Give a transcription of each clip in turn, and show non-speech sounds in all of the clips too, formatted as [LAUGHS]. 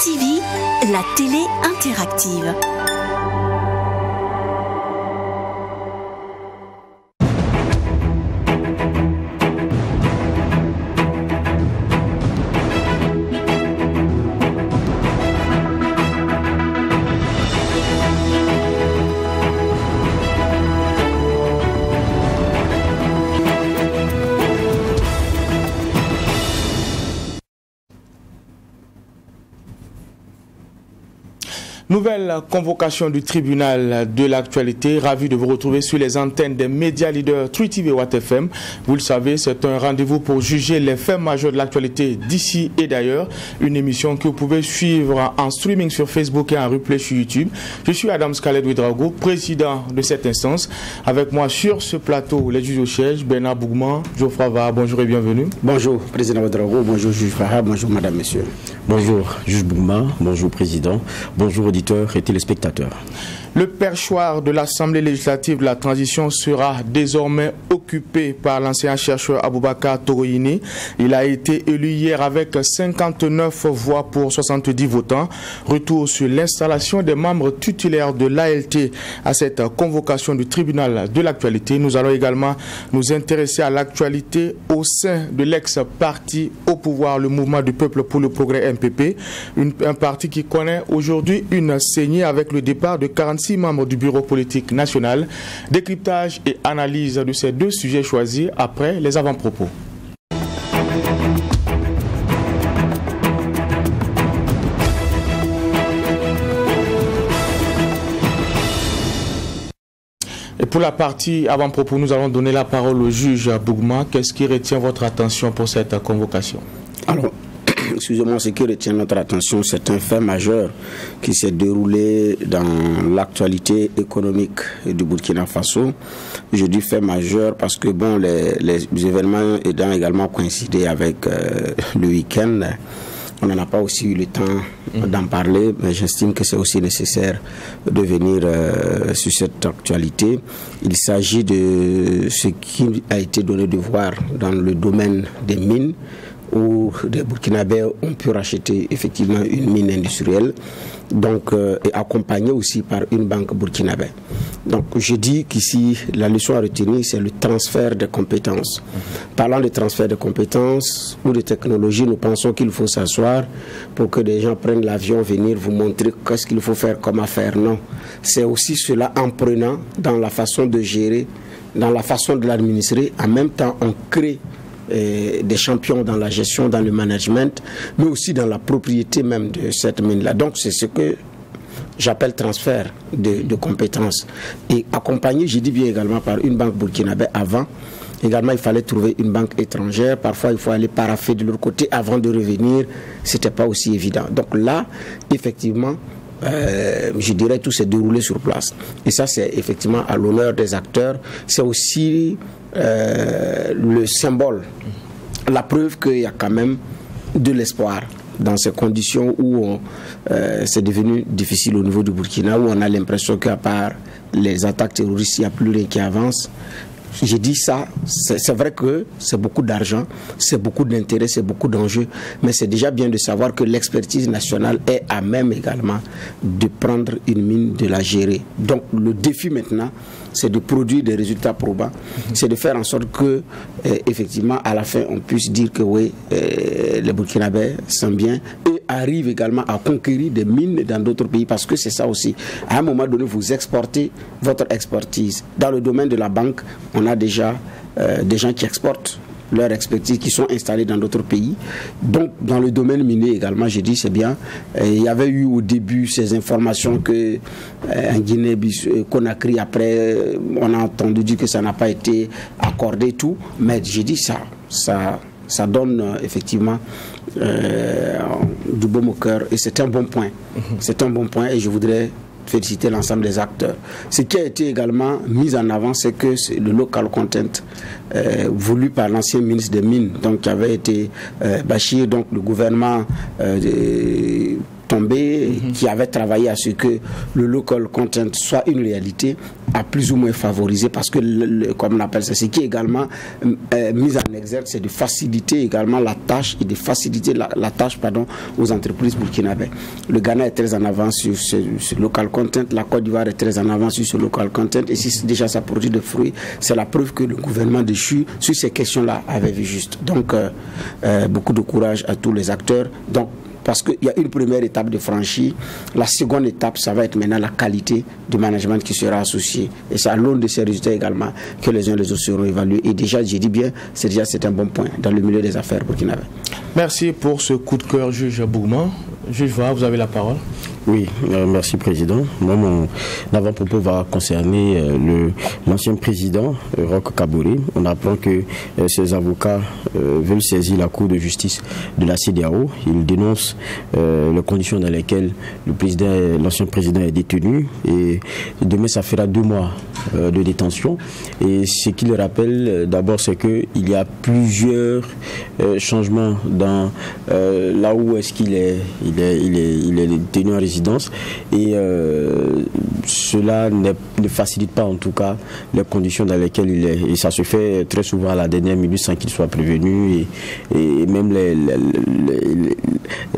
TV, la télé interactive. Nouvelle convocation du tribunal de l'actualité. Ravi de vous retrouver sur les antennes des médias leaders 3TV Watt FM. Vous le savez, c'est un rendez-vous pour juger les faits majeurs de l'actualité d'ici et d'ailleurs. Une émission que vous pouvez suivre en streaming sur Facebook et en replay sur YouTube. Je suis Adam Scalet Ouedraogo, président de cette instance. Avec moi sur ce plateau, les juges au siège, Bernard Bougman, Geoffroy Va, bonjour et bienvenue. Bonjour, président Ouedraogo, bonjour, juge Farah, bonjour, madame, monsieur. Bonjour, juge Bougman, bonjour, président, bonjour, auditeurs et téléspectateurs. Le perchoir de l'Assemblée législative de la transition sera désormais occupé par l'ancien chercheur Aboubakar Toroyini. Il a été élu hier avec 59 voix pour 70 votants. Retour sur l'installation des membres titulaires de l'ALT à cette convocation du tribunal de l'actualité. Nous allons également nous intéresser à l'actualité au sein de l'ex-parti au pouvoir, le mouvement du peuple pour le progrès MPP, un parti qui connaît aujourd'hui une saignée avec le départ de 46 membres du bureau politique national. Décryptage et analyse de ces deux sujets choisis après les avant-propos. Et pour la partie avant-propos, nous allons donner la parole au juge Bougma. Qu'est-ce qui retient votre attention pour cette convocation? Alors, excusez-moi, ce qui retient notre attention, c'est un fait majeur qui s'est déroulé dans l'actualité économique du Burkina Faso. Je dis fait majeur parce que bon, les, les événements ayant également coïncidé avec euh, le week-end, on n'en a pas aussi eu le temps d'en parler, mais j'estime que c'est aussi nécessaire de venir euh, sur cette actualité. Il s'agit de ce qui a été donné de voir dans le domaine des mines où des Burkinabés ont pu racheter effectivement une mine industrielle, donc euh, et accompagnée aussi par une banque burkinabé. Donc je dis qu'ici la leçon à retenir c'est le transfert de compétences. Parlant de transfert de compétences ou de technologie, nous pensons qu'il faut s'asseoir pour que des gens prennent l'avion, venir vous montrer qu'est-ce qu'il faut faire, comment faire. Non, c'est aussi cela en prenant dans la façon de gérer, dans la façon de l'administrer. En même temps, on crée des champions dans la gestion, dans le management, mais aussi dans la propriété même de cette mine-là. Donc c'est ce que j'appelle transfert de, compétences. Et accompagné, je dis bien également, par une banque burkinabé avant. Également, il fallait trouver une banque étrangère. Parfois, il faut aller paraffer de l'autre côté avant de revenir. C'était pas aussi évident. Donc là, effectivement, euh, je dirais tout s'est déroulé sur place. Et ça, c'est effectivement à l'honneur des acteurs. C'est aussi euh, le symbole, la preuve qu'il y a quand même de l'espoir dans ces conditions où euh, c'est devenu difficile au niveau du Burkina, où on a l'impression qu'à part les attaques terroristes, il n'y a plus rien qui avance. J'ai dit ça, c'est vrai que c'est beaucoup d'argent, c'est beaucoup d'intérêt, c'est beaucoup d'enjeux, mais c'est déjà bien de savoir que l'expertise nationale est à même également de prendre une mine, de la gérer. Donc le défi maintenant, c'est de produire des résultats probants, c'est de faire en sorte que, euh, effectivement, à la fin, on puisse dire que oui, euh, les Burkinabés sont bien et arrivent également à conquérir des mines dans d'autres pays parce que c'est ça aussi. À un moment donné, vous exportez votre expertise. Dans le domaine de la banque, on a déjà euh, des gens qui exportent leur expertise qui sont installés dans d'autres pays. Donc, dans le domaine minier également, j'ai dit c'est bien. Il y avait eu au début ces informations que euh, en Guinée, Conakry, après, on a entendu dire que ça n'a pas été accordé tout. Mais j'ai dit ça, ça, ça donne euh, effectivement euh, du baume au cœur et c'est un bon point. C'est un bon point et je voudrais féliciter l'ensemble des acteurs. Ce qui a été également mis en avant, c'est que le local content euh, voulu par l'ancien ministre des Mines, donc qui avait été euh, Bachir, donc le gouvernement euh, tombé, mhm. qui avait travaillé à ce que le local content soit une réalité, a plus ou moins favorisé parce que, comme on appelle ça, ce qui est également euh, mis en exergue, c'est de faciliter également la tâche et de faciliter la, tâche pardon, aux entreprises burkinabées. Le Ghana est très en avance sur ce, local content, la Côte d'Ivoire est très en avance sur ce local content et si déjà ça produit de fruits, c'est la preuve que le gouvernement déchu sur ces questions-là avait vu juste. Donc, euh, euh, beaucoup de courage à tous les acteurs. Donc, parce qu'il y a une première étape de franchie. La seconde étape, ça va être maintenant la qualité du management qui sera associée. Et c'est à l'aune de ces résultats également que les uns et les autres seront évalués. Et déjà, j'ai dit bien, c'est déjà un bon point dans le milieu des affaires burkinabé. Merci pour ce coup de cœur, juge Bougman. Juge vous avez la parole. Oui, euh, merci Président. Moi, mon avant-propos va concerner euh, l'ancien président, euh, Kabouré, en appelant que ses avocats veulent saisir la Cour de justice de la CDAO. Ils dénoncent les conditions dans lesquelles le président, l'ancien président est détenu. Et demain, ça fera deux mois de détention. Et ce qu'il rappelle d'abord, c'est qu'il y a plusieurs changements dans là où est-ce qu'il est, il est, il est, il est détenu en résidence et euh, cela ne facilite pas en tout cas les conditions dans lesquelles il est. Et ça se fait très souvent à la dernière minute sans qu'il soit prévenu et, même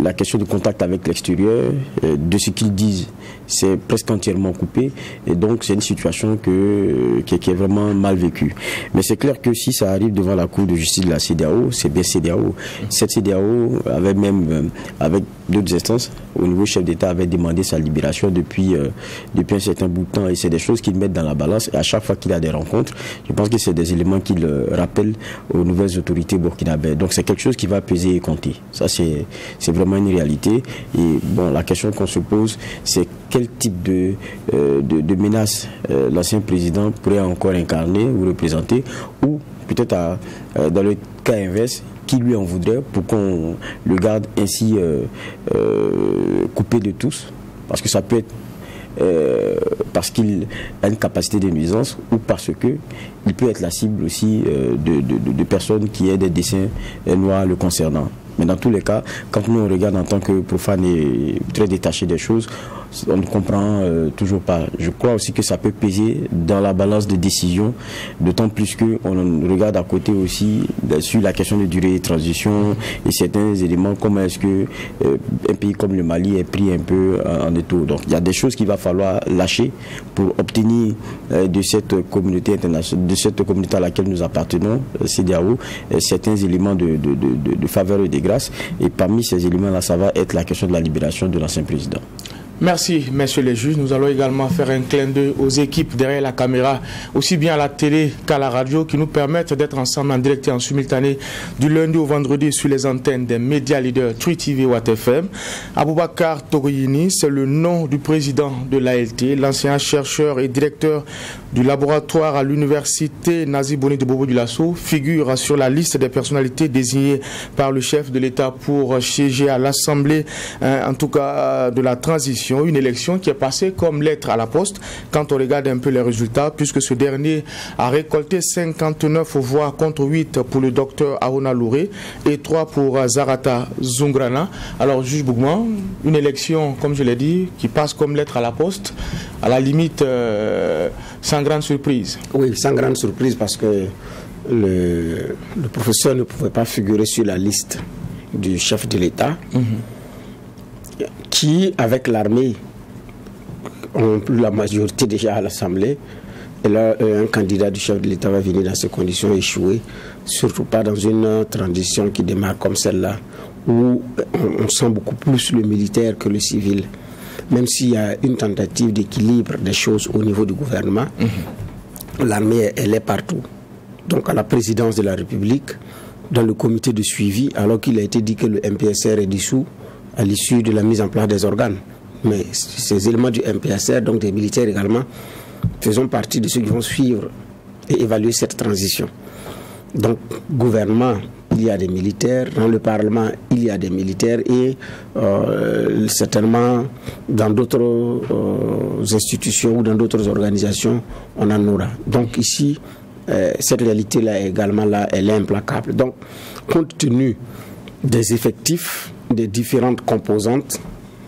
la question de contact avec l'extérieur, euh, de ce qu'ils disent, c'est presque entièrement coupé et donc c'est une situation que, qui, est vraiment mal vécue. Mais c'est clair que si ça arrive devant la Cour de justice de la CDAO, c'est bien CDAO. Cette CDAO avait même, euh, avec d'autres instances, au niveau chef d'État, avait demandé sa libération depuis, euh, depuis un certain bout de temps. Et c'est des choses qu'il met dans la balance. Et à chaque fois qu'il a des rencontres, je pense que c'est des éléments qu'il euh, rappelle aux nouvelles autorités burkinabées. Donc c'est quelque chose qui va peser et compter. Ça, c'est vraiment une réalité. Et bon, la question qu'on se pose, c'est quel type de, euh, de, menace l'ancien président pourrait encore incarner ou représenter, ou peut-être dans le cas inverse, qui lui en voudrait pour qu'on le garde ainsi euh, euh, coupé de tous? Parce que ça peut être euh, parce qu'il a une capacité de nuisance ou parce que il peut être la cible aussi de, de, personnes qui aient des dessins noirs le concernant. Mais dans tous les cas, quand nous on regarde en tant que profane et très détaché des choses, on ne comprend euh, toujours pas. Je crois aussi que ça peut peser dans la balance de décision, d'autant plus qu'on regarde à côté aussi sur la question de durée de transition et certains éléments, comment est-ce que euh, un pays comme le Mali est pris un peu en étau. Donc il y a des choses qu'il va falloir lâcher pour obtenir euh, de cette communauté internationale, de cette communauté à laquelle nous appartenons, CDAO, certains éléments de faveur et de grâce. Et parmi ces éléments-là, ça va être la question de la libération de l'ancien président. Merci, messieurs les juges. Nous allons également faire un clin d'œil aux équipes derrière la caméra, aussi bien à la télé qu'à la radio, qui nous permettent d'être ensemble en direct et en simultané du lundi au vendredi sur les antennes des médias leaders Tui TV ou ATFM. Aboubakar Toriyini, c'est le nom du président de l'ALT, l'ancien chercheur et directeur du laboratoire à l'université Nazi Boni de Bobo du Lasso, figure sur la liste des personnalités désignées par le chef de l'État pour siéger à l'Assemblée, hein, en tout cas de la transition une élection qui est passée comme lettre à la poste quand on regarde un peu les résultats, puisque ce dernier a récolté 59 voix contre 8 pour le docteur Aruna Louré et 3 pour Zarata Zungrana. Alors, juge Bougman, une élection, comme je l'ai dit, qui passe comme lettre à la poste, à la limite euh, sans grande surprise. Oui, sans grande surprise parce que le, professeur ne pouvait pas figurer sur la liste du chef de l'État. Mhm qui, avec l'armée, ont plus la majorité déjà à l'Assemblée. Et là, euh, un candidat du chef de l'État va venir dans ces conditions échouer, surtout pas dans une transition qui démarre comme celle-là, où on, sent beaucoup plus le militaire que le civil. Même s'il y a une tentative d'équilibre des choses au niveau du gouvernement, mhm. l'armée, elle est partout. Donc à la présidence de la République, dans le comité de suivi, alors qu'il a été dit que le MPSR est dissous, à l'issue de la mise en place des organes. Mais ces éléments du MPSR, donc des militaires également, faisons partie de ceux qui vont suivre et évaluer cette transition. Donc, gouvernement, il y a des militaires, dans le Parlement, il y a des militaires et euh, certainement dans d'autres euh, institutions ou dans d'autres organisations, on en aura. Donc ici, euh, cette réalité-là également là, elle est implacable. Donc, compte tenu des effectifs, des différentes composantes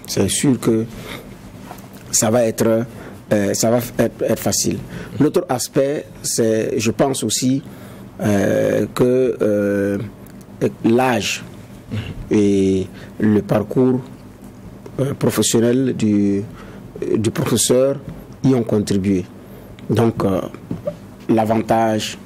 c'est sûr que ça va être, euh, ça va être, facile. L'autre aspect, c'est, je pense aussi euh, que euh, l'âge et le parcours professionnel du, du professeur y ont contribué. Donc, l'avantage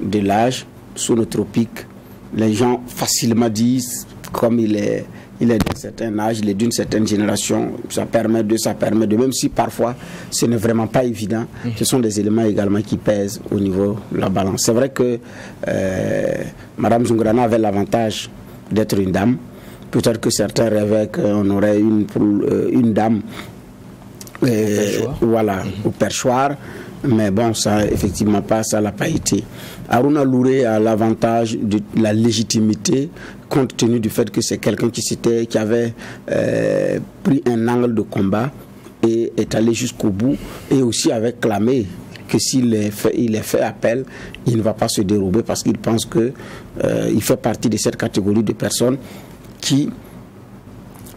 de l'âge sous le tropique, les gens facilement disent, comme il est il est d'un certain âge, il est d'une certaine génération, ça permet de, ça permet de, même si parfois ce n'est vraiment pas évident, mhm. ce sont des éléments également qui pèsent au niveau de la balance. C'est vrai que euh, Madame Zungrana avait l'avantage d'être une dame. Peut-être que certains rêvaient qu'on aurait une, euh, une dame euh, voilà, au perchoir. Mais bon, ça, effectivement, pas, ça l'a pas été. Aruna Louré a l'avantage de la légitimité compte tenu du fait que c'est quelqu'un qui, qui avait euh, pris un angle de combat et est allé jusqu'au bout et aussi avait clamé que s'il est fait, il est fait appel, il ne va pas se dérober parce qu'il pense que euh, il fait partie de cette catégorie de personnes qui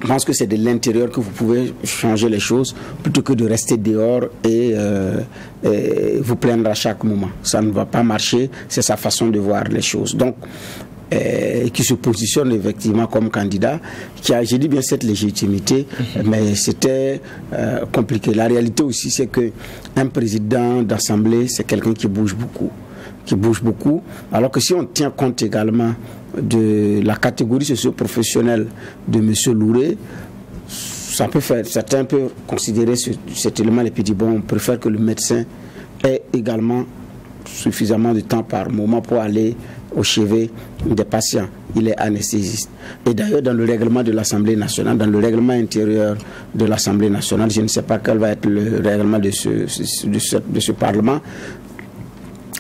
je pense que c'est de l'intérieur que vous pouvez changer les choses plutôt que de rester dehors et, euh, vous plaindre à chaque moment. Ça ne va pas marcher, c'est sa façon de voir les choses. Donc, euh, qui se positionne effectivement comme candidat, qui a, j'ai dit bien cette légitimité, mhm. mais c'était euh, compliqué. La réalité aussi, c'est que un président d'assemblée, c'est quelqu'un qui bouge beaucoup, qui bouge beaucoup. Alors que si on tient compte également de la catégorie socio-professionnelle de M. Louré, ça peut faire, certains peuvent considérer cet élément et puis dire bon, on préfère que le médecin ait également suffisamment de temps par moment pour aller au chevet des patients. Il est anesthésiste. Et d'ailleurs, dans le règlement de l'Assemblée nationale, dans le règlement intérieur de l'Assemblée nationale, je ne sais pas quel va être le règlement de ce, de ce Parlement,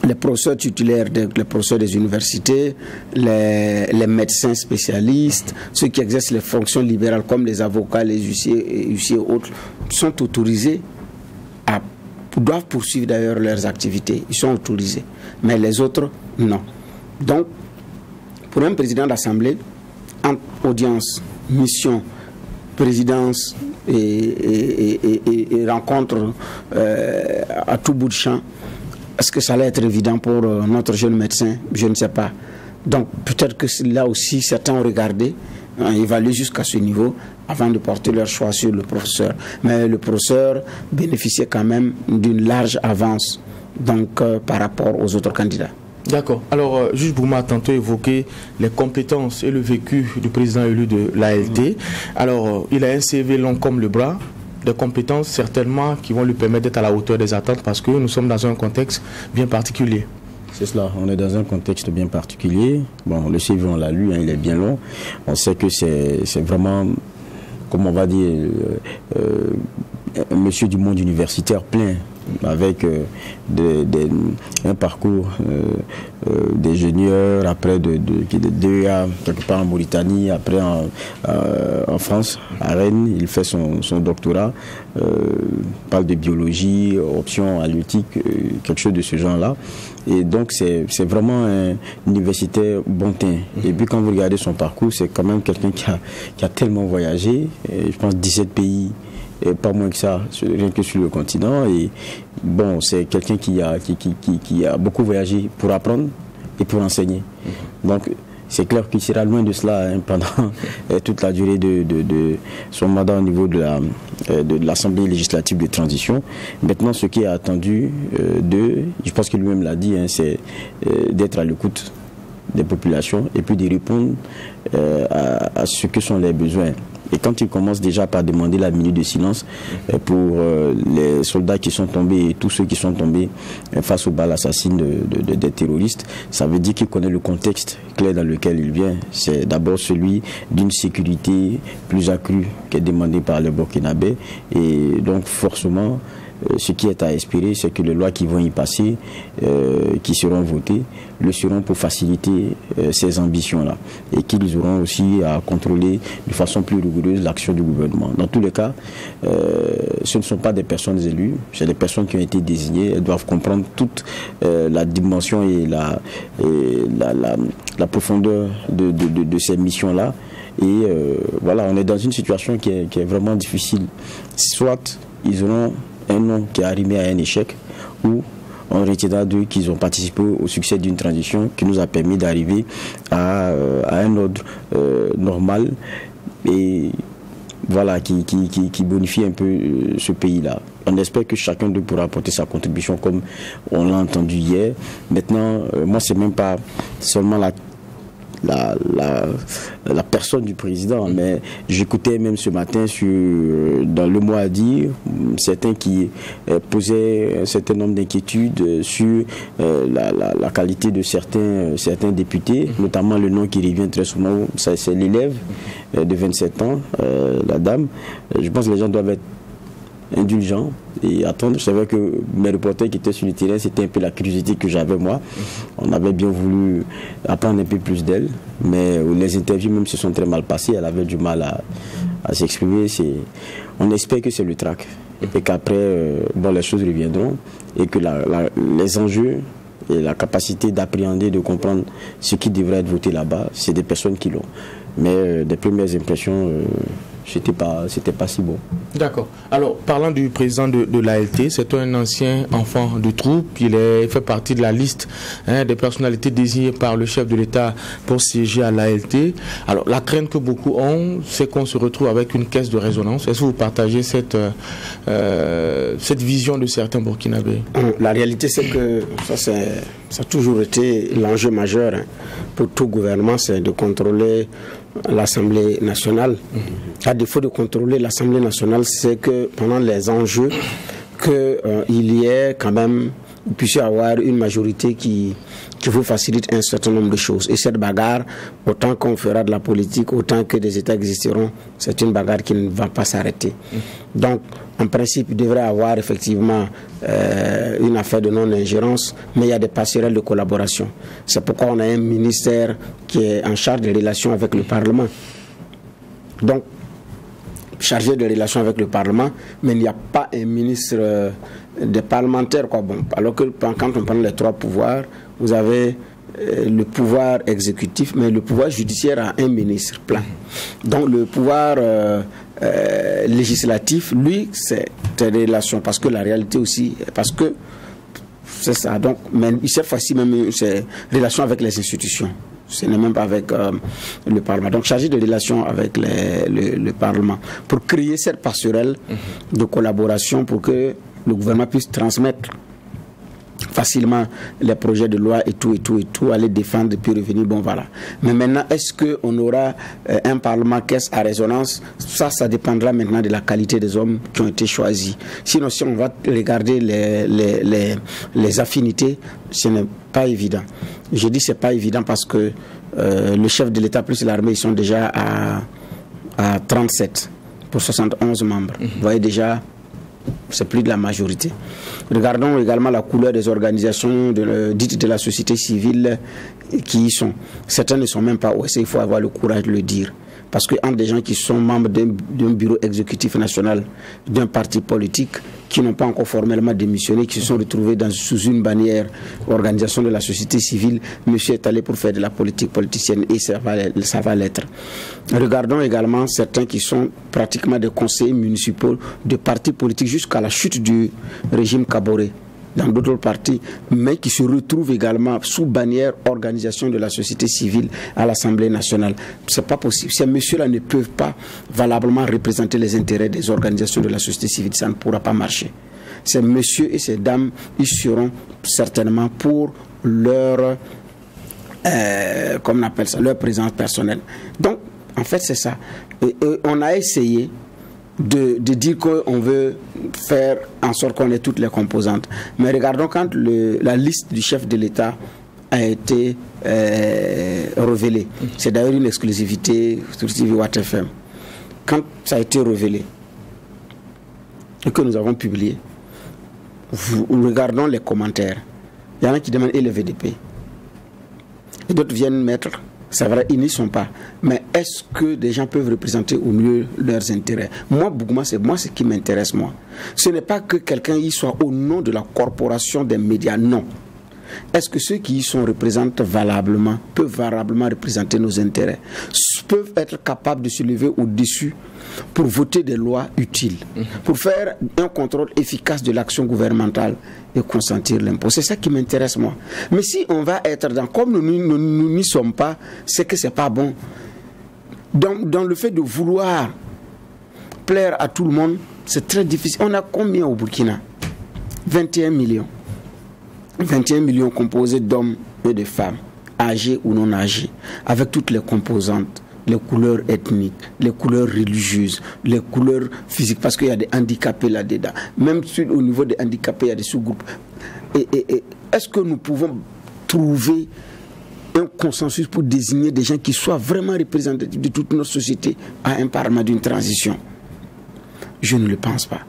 les professeurs titulaires, les professeurs des universités, les, médecins spécialistes, ceux qui exercent les fonctions libérales comme les avocats, les huissiers, et autres, sont autorisés à, doivent poursuivre d'ailleurs leurs activités. Ils sont autorisés. Mais les autres, non. Donc, pour un président d'assemblée, entre audience, mission, présidence et, rencontre euh, à tout bout de champ, est-ce que ça allait être évident pour euh, notre jeune médecin? Je ne sais pas. Donc peut-être que là aussi certains ont regardé, ont évalué jusqu'à ce niveau avant de porter leur choix sur le professeur. Mais le professeur bénéficiait quand même d'une large avance donc, euh, par rapport aux autres candidats. D'accord. Alors, euh, Juge Bouma a tantôt évoqué les compétences et le vécu du président élu de l'ALT. Alors, il a un CV long comme le bras des compétences certainement qui vont lui permettre d'être à la hauteur des attentes parce que nous sommes dans un contexte bien particulier. C'est cela, on est dans un contexte bien particulier. Bon, le CV, on l'a lu, hein, il est bien long. On sait que c'est vraiment, comme on va dire, euh, euh, monsieur du monde universitaire plein avec euh, un parcours euh, euh, d'ingénieur, après de, de, de, quelque part en Mauritanie, après en, en, France, à Rennes, il fait son, son doctorat, parle de biologie, option halieutique, quelque chose de ce genre-là. Et donc c'est vraiment un universitaire bon teint. Et puis quand vous regardez son parcours, c'est quand même quelqu'un qui a, qui a tellement voyagé, je pense 17 pays et pas moins que ça, rien que sur le continent. Et bon, c'est quelqu'un qui a, qui, qui, qui, a beaucoup voyagé pour apprendre et pour enseigner. Mhm. Donc, c'est clair qu'il sera loin de cela hein, pendant [LAUGHS] euh, toute la durée de, de, son mandat au niveau de la euh, de, l'Assemblée législative de transition. Maintenant, ce qui est attendu euh, de, je pense qu'il lui-même l'a dit, hein, c'est d'être à l'écoute des populations et puis de répondre à, ce que sont les besoins. Et quand il commence déjà par demander la minute de silence euh, pour euh, les soldats qui sont tombés et tous ceux qui sont tombés euh, face aux balles assassines des terroristes, ça veut dire qu'il connaît le contexte clair dans lequel il vient. C'est d'abord celui d'une sécurité plus accrue qui est demandée par les Burkinabés. Et donc forcément, ce qui est à espérer, c'est que les lois qui vont y passer, euh, qui seront votées, le seront pour faciliter euh, ces ambitions-là. Et qu'ils auront aussi à contrôler de façon plus rigoureuse l'action du gouvernement. Dans tous les cas, ce ne sont pas des personnes élues, c'est des personnes qui ont été désignées. Elles doivent comprendre toute la dimension et la, profondeur de, de ces missions-là Et voilà, on est dans une situation qui est, qui est vraiment difficile. Soit ils auront un nom qui est arrivé à un échec, ou on retiendra d'eux qu'ils ont participé au succès d'une transition qui nous a permis d'arriver à, un ordre normal et voilà, qui, qui, bonifie un peu ce pays-là. On espère que chacun d'eux pourra apporter sa contribution comme on l'a entendu hier. Maintenant, moi, c'est même pas seulement la la, la, personne du président. Mais j'écoutais même ce matin sur, dans le mois à dire, certains qui euh, posaient un certain nombre d'inquiétudes sur euh, la, la, qualité de certains, certains députés, notamment le nom qui revient très souvent, c'est l'élève euh, de 27 ans, la dame. Je pense que les gens doivent être indulgents et attendre. Je savais que mes reporters qui étaient sur le terrain, c'était un peu la curiosité que j'avais moi. On avait bien voulu apprendre un peu plus d'elle, mais les interviews même se sont très mal passées. Elle avait du mal à, s'exprimer. On espère que c'est le trac et qu'après, euh, bon, les choses reviendront et que les enjeux et la capacité d'appréhender, de comprendre ce qui devrait être voté là-bas, c'est des personnes qui l'ont. Mais euh, des premières impressions, euh, c'était pas c'était pas si bon. D'accord. Alors parlant du président de, de l'ALT, c'est un ancien enfant de troupe. Il est fait partie de la liste hein, des personnalités désignées par le chef de l'État pour siéger à l'ALT. Alors la crainte que beaucoup ont, c'est qu'on se retrouve avec une caisse de résonance. Est-ce que vous partagez cette euh, cette vision de certains Burkinabés? La réalité, c'est que ça, ça a toujours été l'enjeu majeur hein, pour tout gouvernement, c'est de contrôler l'Assemblée nationale. À défaut de contrôler l'Assemblée nationale, c'est que pendant les enjeux, qu'il euh, y ait quand même, puisse y avoir une majorité qui, qui vous facilite un certain nombre de choses. Et cette bagarre, autant qu'on fera de la politique, autant que des États existeront, c'est une bagarre qui ne va pas s'arrêter. Donc, en principe, il devrait avoir effectivement euh, une affaire de non-ingérence, mais il y a des passerelles de collaboration. C'est pourquoi on a un ministère qui est en charge des relations avec le Parlement. Donc, chargé de relations avec le Parlement, mais il n'y a pas un ministre euh, des parlementaires. Quoi. Bon, alors que quand on prend les trois pouvoirs, vous avez euh, le pouvoir exécutif, mais le pouvoir judiciaire a un ministre plein. Donc le pouvoir euh, euh, législatif, lui, c'est des relations, parce que la réalité aussi, parce que c'est ça. Donc, mais cette fois-ci, même, c'est relation avec les institutions. Ce n'est même pas avec le Parlement. Donc, chargé de relations avec le, Parlement pour créer cette passerelle de collaboration pour que le gouvernement puisse transmettre facilement les projets de loi et tout et tout et tout, aller défendre puis revenir, bon voilà. Mais maintenant, est-ce qu'on aura euh, un Parlement caisse à résonance? Ça, ça dépendra maintenant de la qualité des hommes qui ont été choisis. Sinon, si on va regarder les, les, les, les affinités, ce n'est pas évident. Je dis c'est pas évident parce que euh, le chef de l'État plus l'armée, ils sont déjà à, à 37 pour 71 membres. Vous voyez déjà c'est plus de la majorité. Regardons également la couleur des organisations de, dites de la société civile qui y sont. Certains ne sont même pas OSC, il faut avoir le courage de le dire. Parce que entre des gens qui sont membres d'un bureau exécutif national, d'un parti politique, qui n'ont pas encore formellement démissionné, qui se sont retrouvés sous une bannière organisation de la société civile, monsieur est allé pour faire de la politique politicienne et ça va, ça va l'être. Regardons également certains qui sont pratiquement des conseillers municipaux de partis politiques jusqu'à la chute du régime Caboret dans d'autres partis, mais qui se retrouvent également sous bannière organisation de la société civile à l'Assemblée nationale. C'est pas possible. Ces messieurs-là ne peuvent pas valablement représenter les intérêts des organisations de la société civile. Ça ne pourra pas marcher. Ces messieurs et ces dames, ils seront certainement pour leur, euh, on appelle ça, leur présence personnelle. Donc, en fait, c'est ça. on a essayé de, de dire qu'on veut faire en sorte qu'on ait toutes les composantes. Mais regardons quand la liste du chef de l'État a été euh, révélée. C'est d'ailleurs une exclusivité sur TV FM. Quand ça a été révélé et que nous avons publié, regardons les commentaires. Il y en a qui demandent et le VDP. D'autres viennent mettre c'est vrai, ils n'y sont pas. Mais est-ce que des gens peuvent représenter au mieux leurs intérêts? Moi, Bougma, c'est moi ce qui m'intéresse, moi. Ce n'est pas que quelqu'un y soit au nom de la corporation des médias, non. est-ce que ceux qui y sont représentent valablement, peuvent valablement représenter nos intérêts, peuvent être capables de se lever au-dessus pour voter des lois utiles, pour faire un contrôle efficace de l'action gouvernementale et consentir l'impôt. C'est ça qui m'intéresse moi. Mais si on va être dans, comme nous n'y sommes pas, c'est que c'est pas bon. Dans, dans le fait de vouloir plaire à tout le monde, c'est très difficile. On a combien au Burkina? 21 millions. 21 millions composés d'hommes et de femmes, âgés ou non âgés, avec toutes les composantes les couleurs ethniques, les couleurs religieuses, les couleurs physiques, parce qu'il y a des handicapés là-dedans. Même au niveau des handicapés, il y a des sous-groupes. Et, est-ce que nous pouvons trouver un consensus pour désigner des gens qui soient vraiment représentatifs de toute notre société à un parlement d'une transition Je ne le pense pas.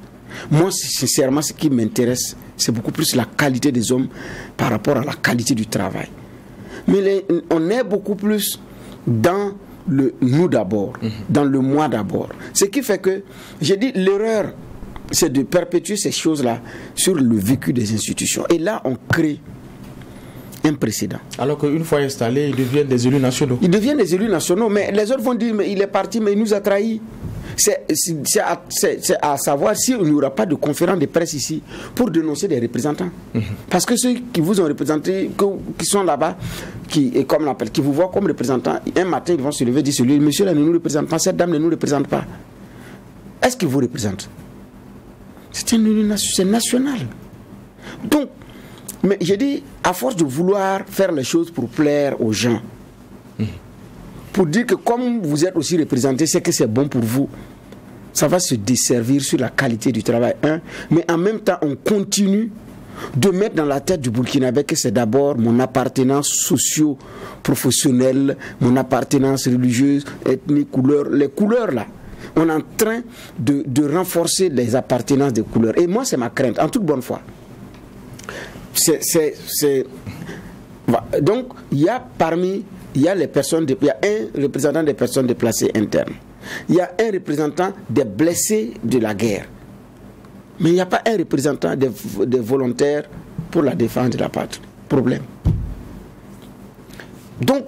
Moi, sincèrement, ce qui m'intéresse, c'est beaucoup plus la qualité des hommes par rapport à la qualité du travail. Mais on est beaucoup plus dans le nous d'abord, mhm. dans le moi d'abord. Ce qui fait que, j'ai dit, l'erreur, c'est de perpétuer ces choses-là sur le vécu des institutions. Et là, on crée un précédent. Alors qu'une fois installés, ils deviennent des élus nationaux. Ils deviennent des élus nationaux, mais les autres vont dire, mais il est parti, mais il nous a trahis c'est à, savoir s'il n'y aura pas de conférence de presse ici pour dénoncer des représentants. Mhm. Parce que ceux qui vous ont représenté, qui sont là-bas, qui, et comme l'appelle, qui vous voient comme représentant, un matin ils vont se lever et dire celui, monsieur là ne nous représente pas, cette dame ne nous représente pas. Est-ce qu'il vous représente? C'est national. Donc, mais j'ai dit, à force de vouloir faire les choses pour plaire aux gens, pour dire que comme vous êtes aussi représenté, c'est que c'est bon pour vous. Ça va se desservir sur la qualité du travail, hein. mais en même temps, on continue de mettre dans la tête du Burkinabé que c'est d'abord mon appartenance socio-professionnelle, mon appartenance religieuse, ethnique, couleur, les couleurs là. On est en train de, de renforcer les appartenances des couleurs. Et moi, c'est ma crainte, en toute bonne foi. Donc, il y a parmi il les personnes, il y a un représentant des personnes déplacées internes. Il y a un représentant des blessés de la guerre. Mais il n'y a pas un représentant des, volontaires pour la défense de la patrie. Problème. Donc,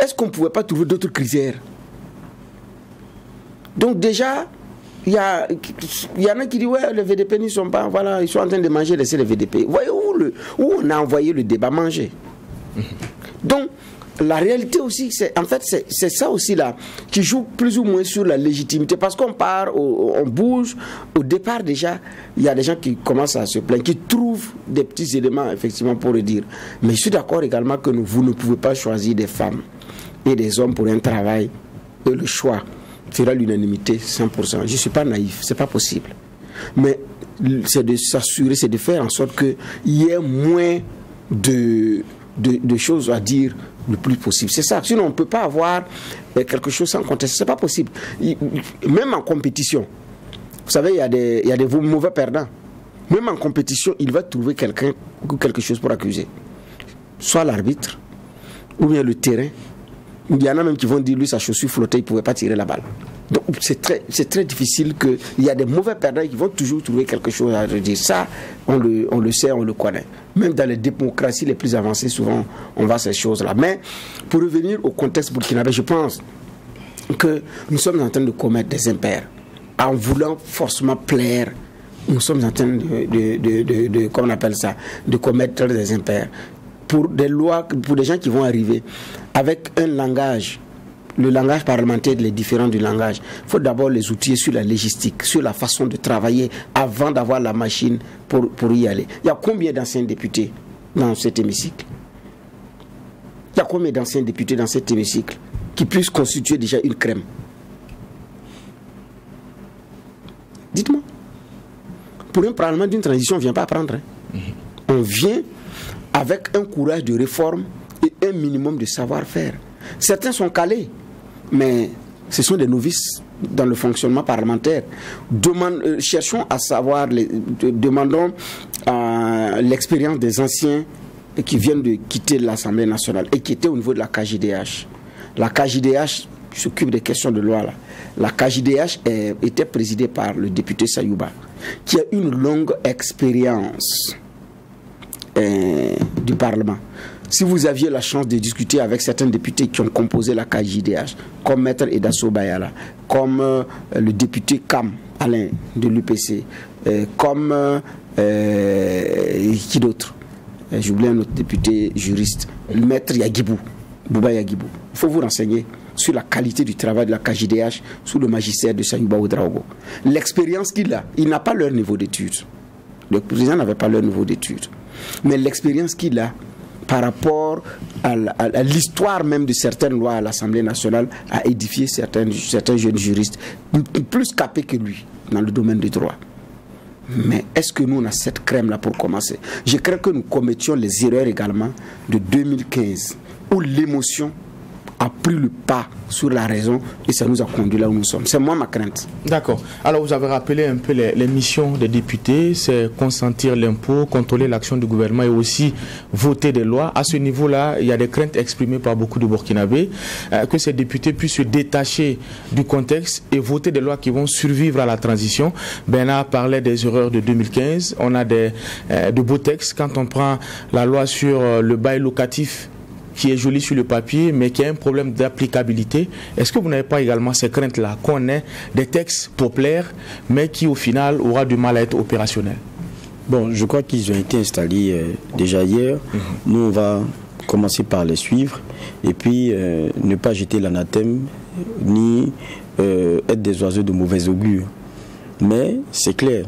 est-ce qu'on ne pouvait pas trouver d'autres critères? Donc déjà, il y, a, y en a qui disent, ouais, les VDP n'y sont pas, voilà, ils sont en train de manger, laisser les VDP. Voyez où, le, où on a envoyé le débat manger? Donc, la réalité aussi, c'est en fait c'est ça aussi là qui joue plus ou moins sur la légitimité parce qu'on part, on bouge. Au départ déjà, il y a des gens qui commencent à se plaindre, qui trouvent des petits éléments effectivement pour le dire. Mais je suis d'accord également que vous ne pouvez pas choisir des femmes et des hommes pour un travail. Et le choix fera l'unanimité 100%. Je ne suis pas naïf, c'est pas possible. Mais c'est de s'assurer, c'est de faire en sorte qu'il y ait moins de, de, choses à dire le plus possible. C'est ça. Sinon, on ne peut pas avoir euh, quelque chose sans conteste. C'est pas possible. Même en compétition, vous savez, il y, a des, il y a des mauvais perdants. Même en compétition, il va trouver quelqu'un ou quelque chose pour accuser. Soit l'arbitre, ou bien le terrain. Il y en a même qui vont dire, lui, sa chaussure flottait, il ne pouvait pas tirer la balle. Donc c'est très, très difficile que il y a des mauvais perdants qui vont toujours trouver quelque chose à redire. Ça, on le, on le sait, on le connaît. Même dans les démocraties les plus avancées, souvent, on voit ces choses-là. Mais pour revenir au contexte burkinabé, je pense que nous sommes en train de commettre des impairs. En voulant forcément plaire, nous sommes en train de, de, de, de comment on appelle ça, de commettre des impairs. Pour des lois, pour des gens qui vont arriver avec un langage le langage parlementaire est différent du langage. Il faut d'abord les outiller sur la logistique, sur la façon de travailler avant d'avoir la machine pour, pour y aller. Il y a combien d'anciens députés dans cet hémicycle? Il y a combien d'anciens députés dans cet hémicycle qui puissent constituer déjà une crème? Dites-moi. Pour un parlement d'une transition, on ne vient pas apprendre. Hein. On vient avec un courage de réforme et un minimum de savoir-faire. Certains sont calés mais ce sont des novices dans le fonctionnement parlementaire. Euh, cherchons à savoir, demandons l'expérience des anciens qui viennent de quitter l'Assemblée nationale et qui étaient au niveau de la KJDH. La KJDH s'occupe des questions de loi. Là. La KJDH était présidée par le député Sayouba, qui a une longue expérience euh, du Parlement, si vous aviez la chance de discuter avec certains députés qui ont composé la KJDH, comme Maître Edasso Bayala, comme euh, le député Kam Alain de l'UPC, euh, comme qui d'autre? J'oublie un autre député juriste, le Maître Yagibou, Bouba Yagibou. Il faut vous renseigner sur la qualité du travail de la KJDH sous le magistère de Sanyuba Oudraogo. L'expérience qu'il a, il n'a pas leur niveau d'études. Le président n'avait pas leur niveau d'études. Mais l'expérience qu'il a par rapport à l'histoire même de certaines lois à l'Assemblée nationale a édifié certains, jeunes juristes plus capés que lui dans le domaine du droit. Mais est-ce que nous, on a cette crème-là pour commencer? Je crains que nous commettions les erreurs également de 2015, où l'émotion a pris le pas sur la raison et ça nous a conduit là où nous sommes. C'est moi ma crainte. D'accord. Alors vous avez rappelé un peu les, missions des députés, c'est consentir l'impôt, contrôler l'action du gouvernement et aussi voter des lois. À ce niveau-là, il y a des craintes exprimées par beaucoup de Burkinabés euh, que ces députés puissent se détacher du contexte et voter des lois qui vont survivre à la transition. Bernard parlait des erreurs de 2015. On a des, euh, de beaux textes. Quand on prend la loi sur euh, le bail locatif qui est joli sur le papier, mais qui a un problème d'applicabilité. Est-ce que vous n'avez pas également ces craintes-là qu'on ait des textes populaires, mais qui au final aura du mal à être opérationnels? Bon, je crois qu'ils ont été installés euh, déjà hier. Mhm. Nous, on va commencer par les suivre et puis euh, ne pas jeter l'anathème ni euh, être des oiseaux de mauvais augure. Mais c'est clair,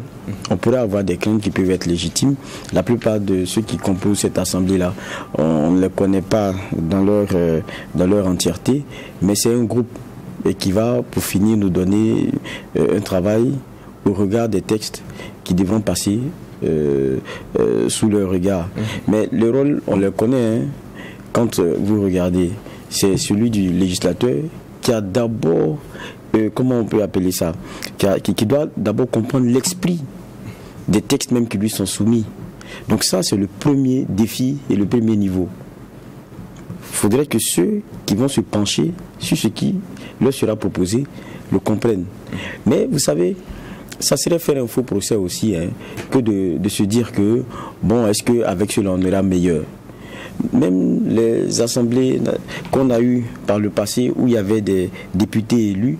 on pourrait avoir des craintes qui peuvent être légitimes. La plupart de ceux qui composent cette assemblée-là, on ne les connaît pas dans leur, euh, dans leur entièreté, mais c'est un groupe qui va, pour finir, nous donner euh, un travail au regard des textes qui devront passer euh, sous leur regard. Mmh. Mais le rôle, on le connaît. Hein. Quand vous regardez, c'est celui du législateur qui a d'abord comment on peut appeler ça, qui, doit d'abord comprendre l'esprit des textes même qui lui sont soumis. Donc ça, c'est le premier défi et le premier niveau. Il faudrait que ceux qui vont se pencher sur ce qui leur sera proposé le comprennent. Mais vous savez, ça serait faire un faux procès aussi hein, que de, de, se dire que, bon, est-ce qu'avec cela on ira meilleur? Même les assemblées qu'on a eues par le passé où il y avait des députés élus,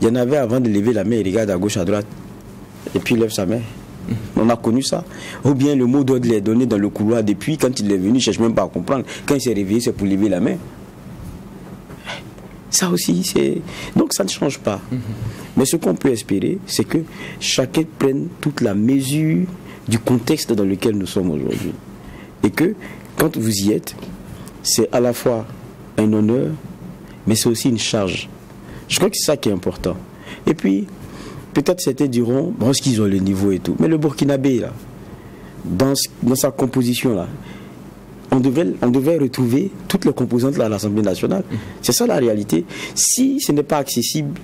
il y en avait avant de lever la main, il regarde à gauche, à droite, et puis il lève sa main. On a connu ça. Ou bien le mot d'ordre est donné dans le couloir depuis, quand il est venu, il ne cherche même pas à comprendre. Quand il s'est réveillé, c'est pour lever la main. Ça aussi, c'est. Donc ça ne change pas. Mais ce qu'on peut espérer, c'est que chacun prenne toute la mesure du contexte dans lequel nous sommes aujourd'hui. Et que quand vous y êtes, c'est à la fois un honneur, mais c'est aussi une charge. Je crois que c'est ça qui est important. Et puis, peut-être certains diront, bon, ce qu'ils ont le niveau et tout. Mais le Burkinabé, là, dans, dans sa composition, là, on devait, on devait retrouver toutes les composantes à l'Assemblée nationale. C'est ça la réalité. Si ce n'est pas accessible,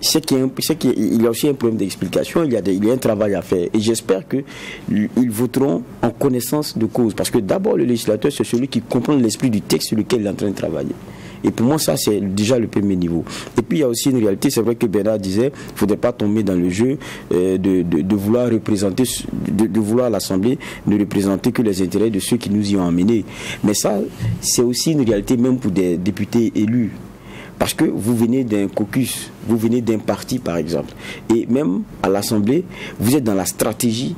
c'est qu'il y, a aussi un problème d'explication, il, y a il y a un travail à faire. Et j'espère qu'ils voteront en connaissance de cause. Parce que d'abord, le législateur, c'est celui qui comprend l'esprit du texte sur lequel il est en train de travailler. Et pour moi, ça, c'est déjà le premier niveau. Et puis, il y a aussi une réalité, c'est vrai que Bernard disait, il ne faudrait pas tomber dans le jeu euh, de, vouloir représenter, de, vouloir l'Assemblée ne représenter que les intérêts de ceux qui nous y ont amenés. Mais ça, c'est aussi une réalité même pour des députés élus. Parce que vous venez d'un caucus, vous venez d'un parti par exemple. Et même à l'Assemblée, vous êtes dans la stratégie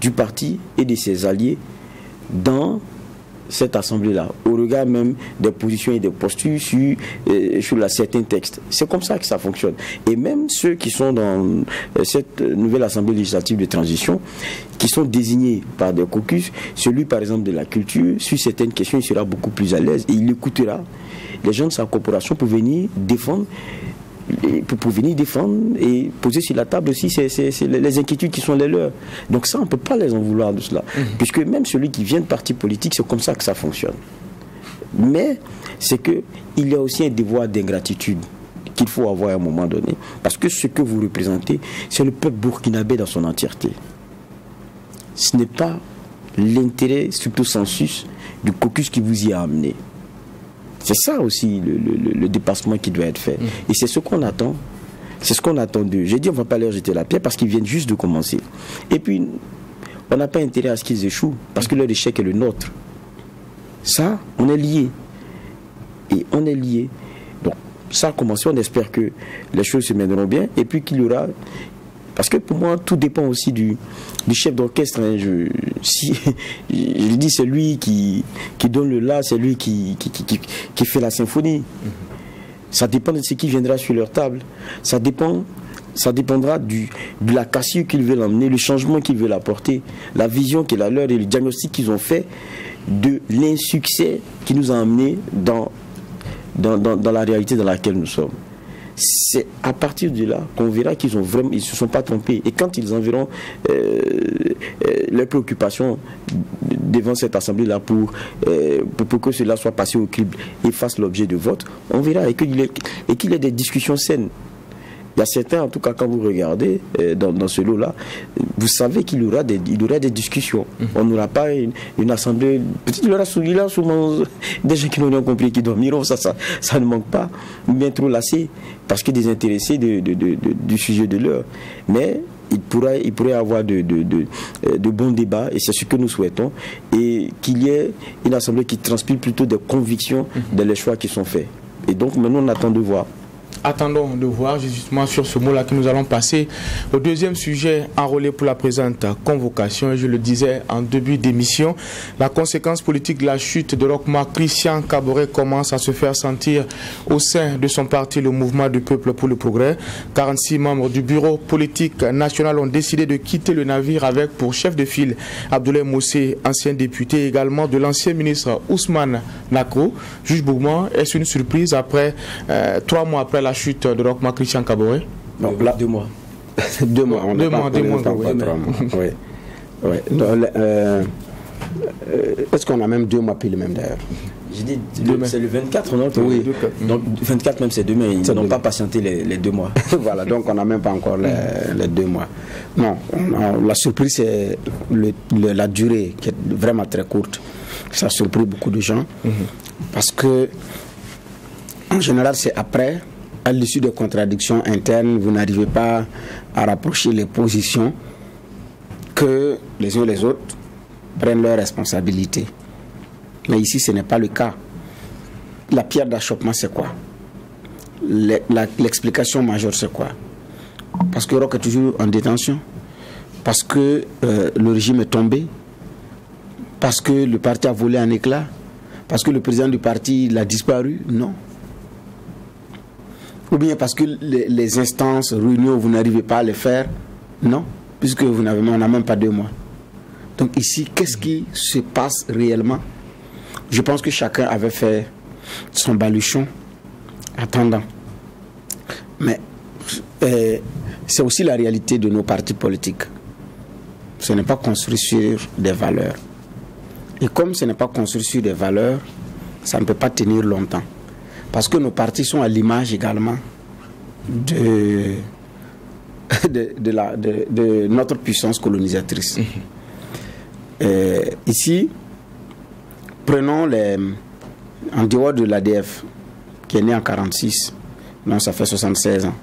du parti et de ses alliés dans cette assemblée-là, au regard même des positions et des postures sur, euh, sur certains textes. C'est comme ça que ça fonctionne. Et même ceux qui sont dans euh, cette nouvelle assemblée législative de transition, qui sont désignés par des caucus, celui par exemple de la culture, sur certaines questions, il sera beaucoup plus à l'aise et il écoutera les gens de sa corporation pour venir défendre pour, venir défendre et poser sur la table aussi les inquiétudes qui sont les leurs. Donc ça, on ne peut pas les en vouloir de cela. Mhm. Puisque même celui qui vient de parti politique, c'est comme ça que ça fonctionne. Mais c'est qu'il y a aussi un devoir d'ingratitude qu'il faut avoir à un moment donné. Parce que ce que vous représentez, c'est le peuple burkinabé dans son entièreté. Ce n'est pas l'intérêt, surtout sensus, du caucus qui vous y a amené. C'est ça aussi le, dépassement qui doit être fait. Mm. Et c'est ce qu'on attend. C'est ce qu'on attend d'eux. J'ai dit on ne va pas leur jeter la pierre parce qu'ils viennent juste de commencer. Et puis, on n'a pas intérêt à ce qu'ils échouent, parce que leur échec est le nôtre. Ça, on est liés. Et on est liés. Donc, ça a commencé, on espère que les choses se mèneront bien, et puis qu'il y aura... Parce que pour moi, tout dépend aussi du, chef d'orchestre. Hein. Je, si, [LAUGHS] je dis, c'est lui qui, qui donne le la, c'est lui qui, qui, fait la symphonie. Ça dépend de ce qui viendra sur leur table. Ça dépend ça dépendra du, de la cassure qu'ils veulent emmener, le changement qu'ils veulent apporter, la vision qu'il a leur et le diagnostic qu'ils ont fait de l'insuccès qui nous a amenés dans, la réalité dans laquelle nous sommes. C'est à partir de là qu'on verra qu'ils ont vraiment, ils se sont pas trompés. Et quand ils enverront euh, euh, leurs préoccupations devant cette assemblée-là pour, euh, pour, que cela soit passé au crible et fasse l'objet de vote, on verra et qu'il y ait des discussions saines. Il y a certains, en tout cas, quand vous regardez euh, dans, ce lot-là, vous savez qu'il y aura des, il y aura des discussions. Mhm. On n'aura pas une, assemblée. Peut-être qu'il y aura souvent [LAUGHS] des gens qui n'ont rien compris, qui dormiront, ça, ça, ça ne manque pas. Ou bien trop lassés, parce que des intéressés de, du sujet de l'heure. Mais il pourrait, il pourrait avoir de, de, de, euh, de bons débats, et c'est ce que nous souhaitons, et qu'il y ait une assemblée qui transpire plutôt des convictions mhm. dans les choix qui sont faits. Et donc maintenant, on attend de voir attendons de voir justement sur ce mot-là que nous allons passer au deuxième sujet enrôlé pour la présente convocation. Je le disais en début d'émission, la conséquence politique de la chute de Rockmar Christian Caboret commence à se faire sentir au sein de son parti, le Mouvement du Peuple pour le Progrès. 46 membres du bureau politique national ont décidé de quitter le navire avec pour chef de file Abdoulaye Moussé, ancien député, également de l'ancien ministre Ousmane Nako. Juge Bougman, est-ce une surprise après, euh, trois mois après la chute de Rockma Christian Kabore Donc là, deux mois. [LAUGHS] deux mois, on deux mois, deux mois, oui. oui. oui. Euh, euh, Est-ce qu'on a même deux mois puis le même d'ailleurs? J'ai dit, c'est le 24, non? Oui. Donc 24 même c'est demain, ils n'ont pas patienté les, deux mois. [LAUGHS] voilà, donc on n'a même pas encore les, deux mois. Non, la surprise c'est la durée qui est vraiment très courte. Ça a surpris beaucoup de gens mhm. parce que en général c'est après à l'issue de contradictions internes, vous n'arrivez pas à rapprocher les positions que les uns et les autres prennent leurs responsabilités. Mais ici, ce n'est pas le cas. La pierre d'achoppement, c'est quoi? L'explication majeure, c'est quoi? Parce que Rock est toujours en détention. Parce que euh, le régime est tombé. Parce que le parti a volé un éclat. Parce que le président du parti l'a disparu. Non ou bien parce que les, instances, réunions, vous n'arrivez pas à les faire? Non, puisque vous n'avez même pas deux mois. Donc ici, qu'est-ce qui se passe réellement? Je pense que chacun avait fait son baluchon attendant. Mais euh, c'est aussi la réalité de nos partis politiques. Ce n'est pas construit sur des valeurs. Et comme ce n'est pas construit sur des valeurs, ça ne peut pas tenir longtemps. Parce que nos partis sont à l'image également de, [LAUGHS] de, la, de, notre puissance colonisatrice. Mhm. ici, prenons les, en dehors de l'ADF, qui est né en 46, non, ça fait 76 ans,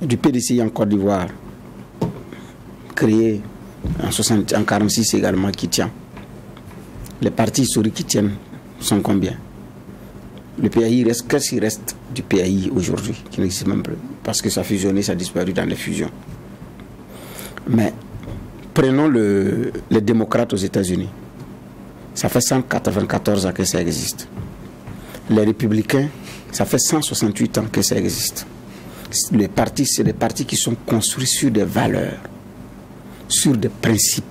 du PDCI en Côte d'Ivoire, créé en, 60, en 46 également, qui tient. Les partis historiques qui tiennent sont combien? Le PAI reste, qu'est-ce qui reste du PAI aujourd'hui, qui n'existe même plus? Parce que ça a fusionné, ça a disparu dans les fusions. Mais prenons le, les démocrates aux États-Unis. Ça fait 194 ans que ça existe. Les républicains, ça fait 168 ans que ça existe. Les partis, c'est des partis qui sont construits sur des valeurs, sur des principes.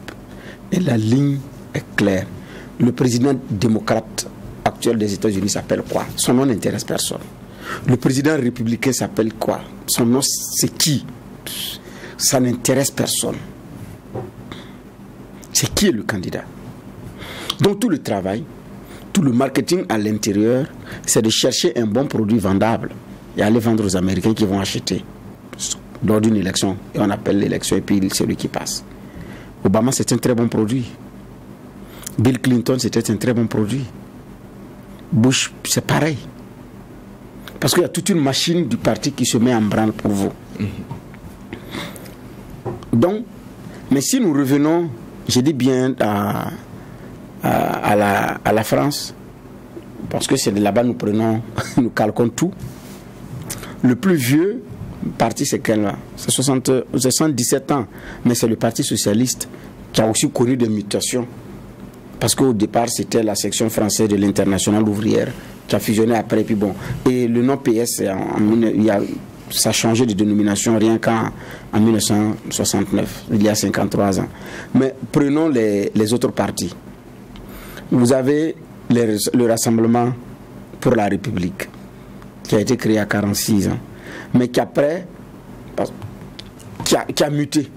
Et la ligne est claire. Le président démocrate actuel des États-Unis s'appelle quoi? Son nom n'intéresse personne. Le président républicain s'appelle quoi? Son nom, c'est qui? Ça n'intéresse personne. C'est qui est le candidat? Donc tout le travail, tout le marketing à l'intérieur, c'est de chercher un bon produit vendable et aller vendre aux Américains qui vont acheter lors d'une élection. Et on appelle l'élection et puis c'est lui qui passe. Obama, c'est un très bon produit. Bill Clinton, c'était un très bon produit. Bush, c'est pareil. Parce qu'il y a toute une machine du parti qui se met en branle pour vous. Donc, Mais si nous revenons, je dis bien à, à, la, à la France, parce que c'est de là-bas nous prenons, [LAUGHS] nous calquons tout. Le plus vieux parti, c'est quel là? C'est 77 ans, mais c'est le Parti socialiste qui a aussi connu des mutations. Parce qu'au départ, c'était la section française de l'international ouvrière qui a fusionné après. Puis et le nom PS, a, ça a changé de dénomination rien qu'en en 1969, il y a 53 ans. Mais prenons les, autres partis. Vous avez le Rassemblement pour la République, qui a été créé à 46 ans, mais qui après, qui a, qui a muté,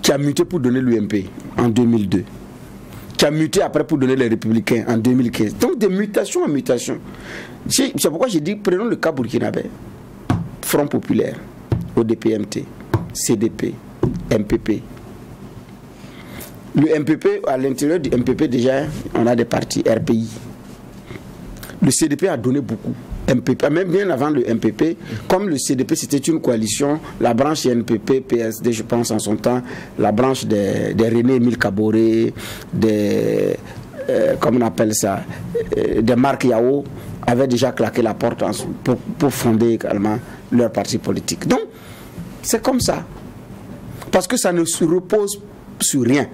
qui a muté pour donner l'UMP en 2002 qui a muté après pour donner les républicains en 2015. Donc des mutations en mutation. C'est pourquoi j'ai dit, prenons le cas burkinabé. Front populaire, ODPMT, CDP, MPP. Le MPP, à l'intérieur du MPP déjà, on a des partis RPI. Le CDP a donné beaucoup. MPP, même bien avant le MPP, comme le CDP c'était une coalition, la branche NPP, PSD, je pense en son temps, la branche des, René Emile Caboret, des, euh, comment on appelle ça, euh, des Marc Yao, avaient déjà claqué la porte pour fonder également leur parti politique. Donc, c'est comme ça. Parce que ça ne se repose sur rien.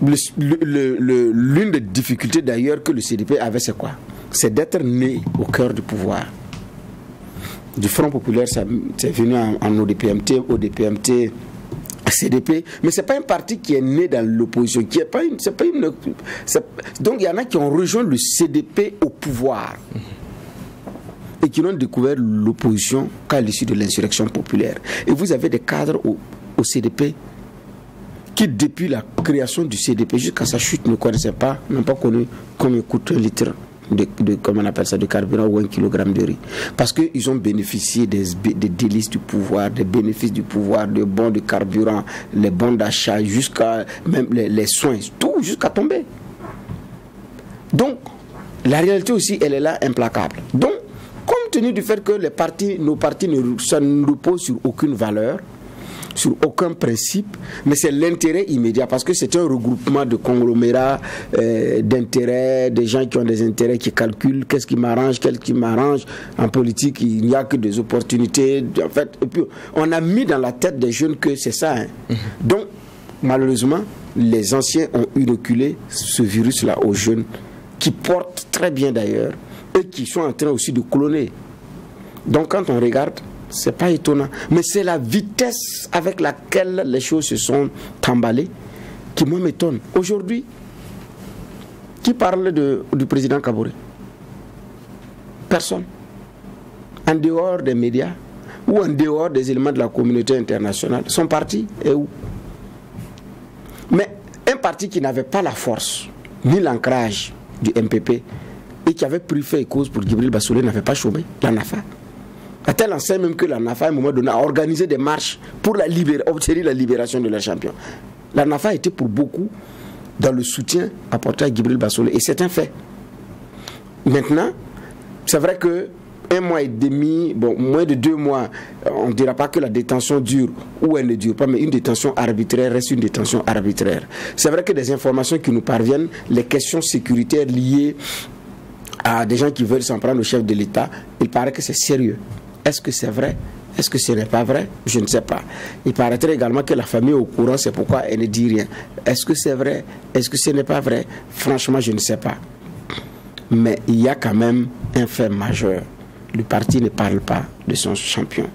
L'une des difficultés d'ailleurs que le CDP avait, c'est quoi? C'est d'être né au cœur du pouvoir. Du Front populaire, c'est venu en, ODPMT, ODPMT, CDP, mais ce n'est pas un parti qui est né dans l'opposition, donc il y en a qui ont rejoint le CDP au pouvoir et qui n'ont découvert l'opposition qu'à l'issue de l'insurrection populaire. Et vous avez des cadres au, au CDP qui, depuis la création du CDP jusqu'à sa chute, ne connaissaient pas, n'ont pas connu combien coûte un litre de, comment on appelle ça, de carburant ou un kilogramme de riz. Parce qu'ils ont bénéficié des, des, délices du pouvoir, des bénéfices du pouvoir, des bons de carburant, les bons d'achat, jusqu'à même les, soins, tout jusqu'à tomber. Donc, la réalité aussi, elle est là implacable. Donc, compte tenu du fait que les partis, nos partis ne, ça ne reposent sur aucune valeur, sur aucun principe, mais c'est l'intérêt immédiat parce que c'est un regroupement de conglomérats euh, d'intérêts, des gens qui ont des intérêts, qui calculent qu'est-ce qui m'arrange, qu'est-ce qui m'arrange. En politique, il n'y a que des opportunités. En fait, et puis on a mis dans la tête des jeunes que c'est ça. Hein. Mhm. Donc, malheureusement, les anciens ont inoculé ce virus-là aux jeunes qui portent très bien d'ailleurs et qui sont en train aussi de cloner. Donc quand on regarde, c'est pas étonnant. Mais c'est la vitesse avec laquelle les choses se sont emballées qui m'étonne. Aujourd'hui, qui parle de, du président Kabore Personne. En dehors des médias ou en dehors des éléments de la communauté internationale, son parti est où? Mais un parti qui n'avait pas la force ni l'ancrage du MPP et qui avait pris fait cause pour Gibril Bassoulé n'avait pas chômé, la NAFA. À tel enseigne même que la NAFA, à un moment donné, a organisé des marches pour la obtenir la libération de leurs champions. La NAFA était pour beaucoup dans le soutien apporté à Gibril Bassolé. Et c'est un fait. Maintenant, c'est vrai que un mois et demi, bon, moins de deux mois, on ne dira pas que la détention dure ou elle ne dure pas, mais une détention arbitraire reste une détention arbitraire. C'est vrai que des informations qui nous parviennent, les questions sécuritaires liées à des gens qui veulent s'en prendre au chef de l'État, il paraît que c'est sérieux. Est-ce que c'est vrai? Est-ce que ce n'est pas vrai? Je ne sais pas. Il paraîtrait également que la famille est au courant, c'est pourquoi elle ne dit rien. Est-ce que c'est vrai? Est-ce que ce n'est pas vrai? Franchement, je ne sais pas. Mais il y a quand même un fait majeur. Le parti ne parle pas de son champion.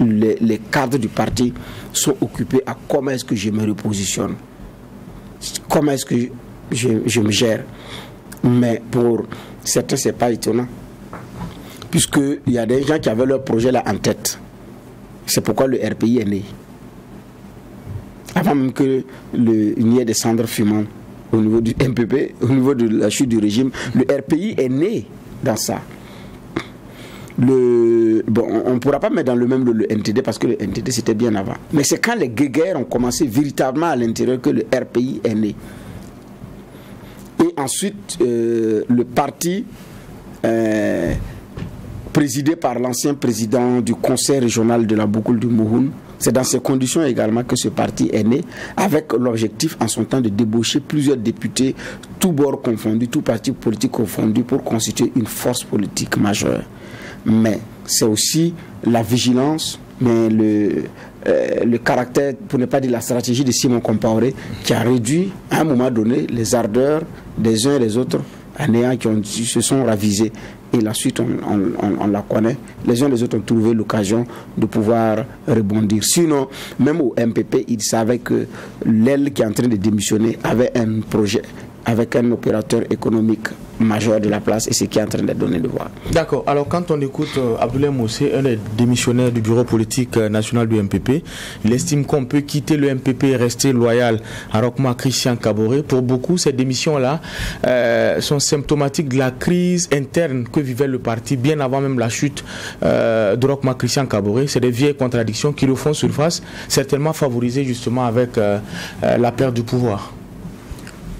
Les, cadres du parti sont occupés à comment est-ce que je me repositionne. Comment est-ce que je, je me gère. Mais pour certains, ce n'est pas étonnant puisqu'il y a des gens qui avaient leur projet là en tête. C'est pourquoi le RPI est né. Avant même que le, n'y ait des cendres fumantes au niveau du MPP, au niveau de la chute du régime, le RPI est né dans ça. Le, bon, on ne pourra pas mettre dans le même le, NTD parce que le NTD c'était bien avant. Mais c'est quand les guerres ont commencé véritablement à l'intérieur que le RPI est né. Et ensuite, euh, le parti euh, présidé par l'ancien président du conseil régional de la Boukoul du Mouhoun, C'est dans ces conditions également que ce parti est né, avec l'objectif en son temps de débaucher plusieurs députés, tous bords confondus, tous partis politiques confondus, pour constituer une force politique majeure. Mais c'est aussi la vigilance, mais le, euh, caractère, pour ne pas dire la stratégie de Simon Compaoré, qui a réduit à un moment donné les ardeurs des uns et des autres à néant qui ont, se sont ravisés et la suite, on, la connaît. Les uns et les autres ont trouvé l'occasion de pouvoir rebondir. Sinon, même au MPP, ils savaient que l'aile qui est en train de démissionner avait un projet avec un opérateur économique majeur de la place et ce qui est en train de donner le voir. D'accord. Alors quand on écoute euh, Abdoulaye Moussé, un des démissionnaires du bureau politique euh, national du MPP, il estime qu'on peut quitter le MPP et rester loyal à Rockma Christian Caboret. Pour beaucoup, ces démissions-là euh, sont symptomatiques de la crise interne que vivait le parti bien avant même la chute de Rockma Christian Caboret. C'est des vieilles contradictions qui le font surface, certainement favorisées justement avec la perte du pouvoir.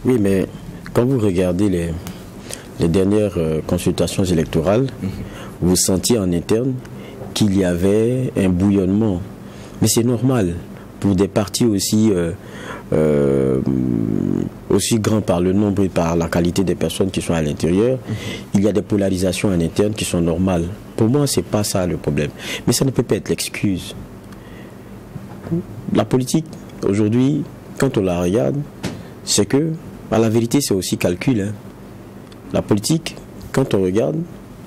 Oui, mais quand vous regardez les, les dernières euh, consultations électorales, vous sentiez en interne qu'il y avait un bouillonnement. Mais c'est normal pour des partis aussi, euh, euh, aussi grands par le nombre et par la qualité des personnes qui sont à l'intérieur. Il y a des polarisations en interne qui sont normales. Pour moi, ce n'est pas ça le problème. Mais ça ne peut pas être l'excuse. La politique, aujourd'hui, quand on la regarde, c'est que, à la vérité, c'est aussi calcul. Hein. La politique, quand on regarde,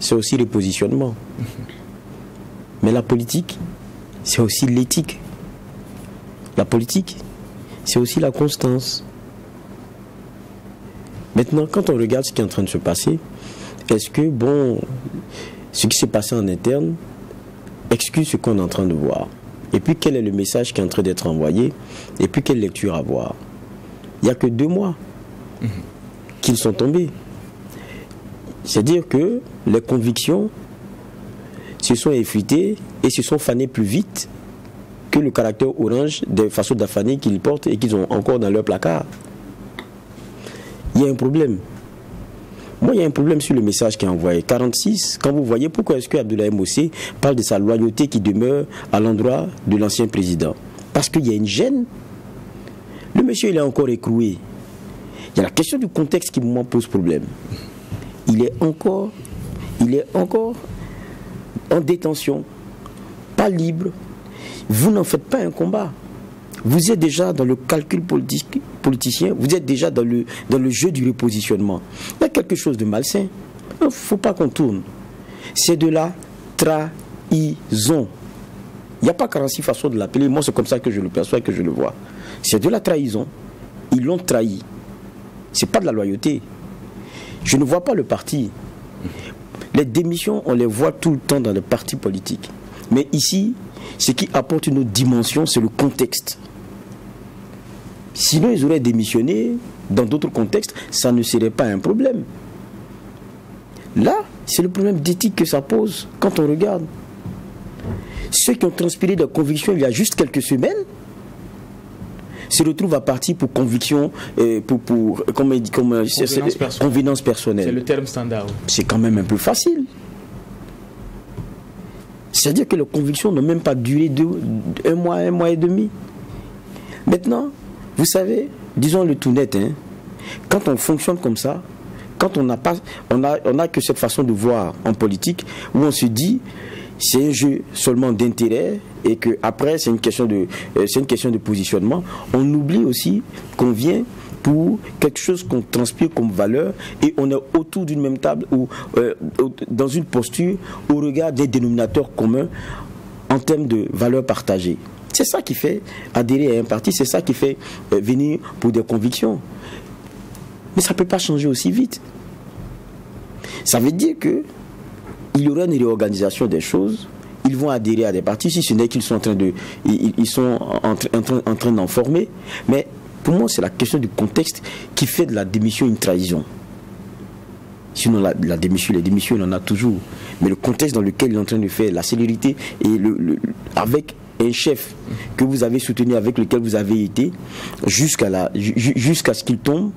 c'est aussi le positionnement. Mais la politique, c'est aussi l'éthique. La politique, c'est aussi la constance. Maintenant, quand on regarde ce qui est en train de se passer, est-ce que, bon, ce qui s'est passé en interne excuse ce qu'on est en train de voir? Et puis, quel est le message qui est en train d'être envoyé? Et puis, quelle lecture avoir? Il n'y a que deux mois qu'ils sont tombés. C'est-à-dire que les convictions se sont effritées et se sont fanées plus vite que le caractère orange des façons d'affaner qu'ils portent et qu'ils ont encore dans leur placard. Il y a un problème. Moi, il y a un problème sur le message qui est envoyé. 46, quand vous voyez pourquoi est-ce que Abdoulaye Mossé parle de sa loyauté qui demeure à l'endroit de l'ancien président? Parce qu'il y a une gêne. Le monsieur, il est encore écroué. Il y a la question du contexte qui, moi, pose problème il est encore, il est encore en détention, pas libre. Vous n'en faites pas un combat. Vous êtes déjà dans le calcul politique, politicien, vous êtes déjà dans le, dans le jeu du repositionnement. Il y a quelque chose de malsain. Il ne faut pas qu'on tourne. C'est de la trahison. Il n'y a pas 46 façons de l'appeler. Moi, c'est comme ça que je le perçois et que je le vois. C'est de la trahison. Ils l'ont trahi. Ce n'est pas de la loyauté. Je ne vois pas le parti. Les démissions, on les voit tout le temps dans les partis politiques. Mais ici, ce qui apporte une autre dimension, c'est le contexte. Sinon, ils auraient démissionné dans d'autres contextes, ça ne serait pas un problème. Là, c'est le problème d'éthique que ça pose quand on regarde. Ceux qui ont transpiré de convictions il y a juste quelques semaines, se retrouve à partir pour conviction, et pour, pour comme, comme, convenance personnelle. C'est le terme standard. C'est quand même un peu facile. C'est-à-dire que les convictions n'ont même pas duré deux, un mois, un mois et demi. Maintenant, vous savez, disons le tout net, hein, quand on fonctionne comme ça, quand on n'a pas, on a, on a que cette façon de voir en politique, où on se dit, c'est un jeu seulement d'intérêt et que après c'est une question de euh, c'est une question de positionnement. On oublie aussi qu'on vient pour quelque chose qu'on transpire comme valeur et on est autour d'une même table ou euh, dans une posture au regard des dénominateurs communs en termes de valeurs partagées. C'est ça qui fait adhérer à un parti, c'est ça qui fait euh, venir pour des convictions. Mais ça ne peut pas changer aussi vite. Ça veut dire que il y aura une réorganisation des choses. Ils vont adhérer à des partis, si ce n'est qu'ils sont en train de, ils, sont en, train d'en former. Mais pour moi, c'est la question du contexte qui fait de la démission une trahison. Sinon, la, démission, les démissions, il en a toujours. Mais le contexte dans lequel il est en train de faire, la célérité, et avec un chef que vous avez soutenu, avec lequel vous avez été, jusqu'à jusqu'à ce qu'il tombe,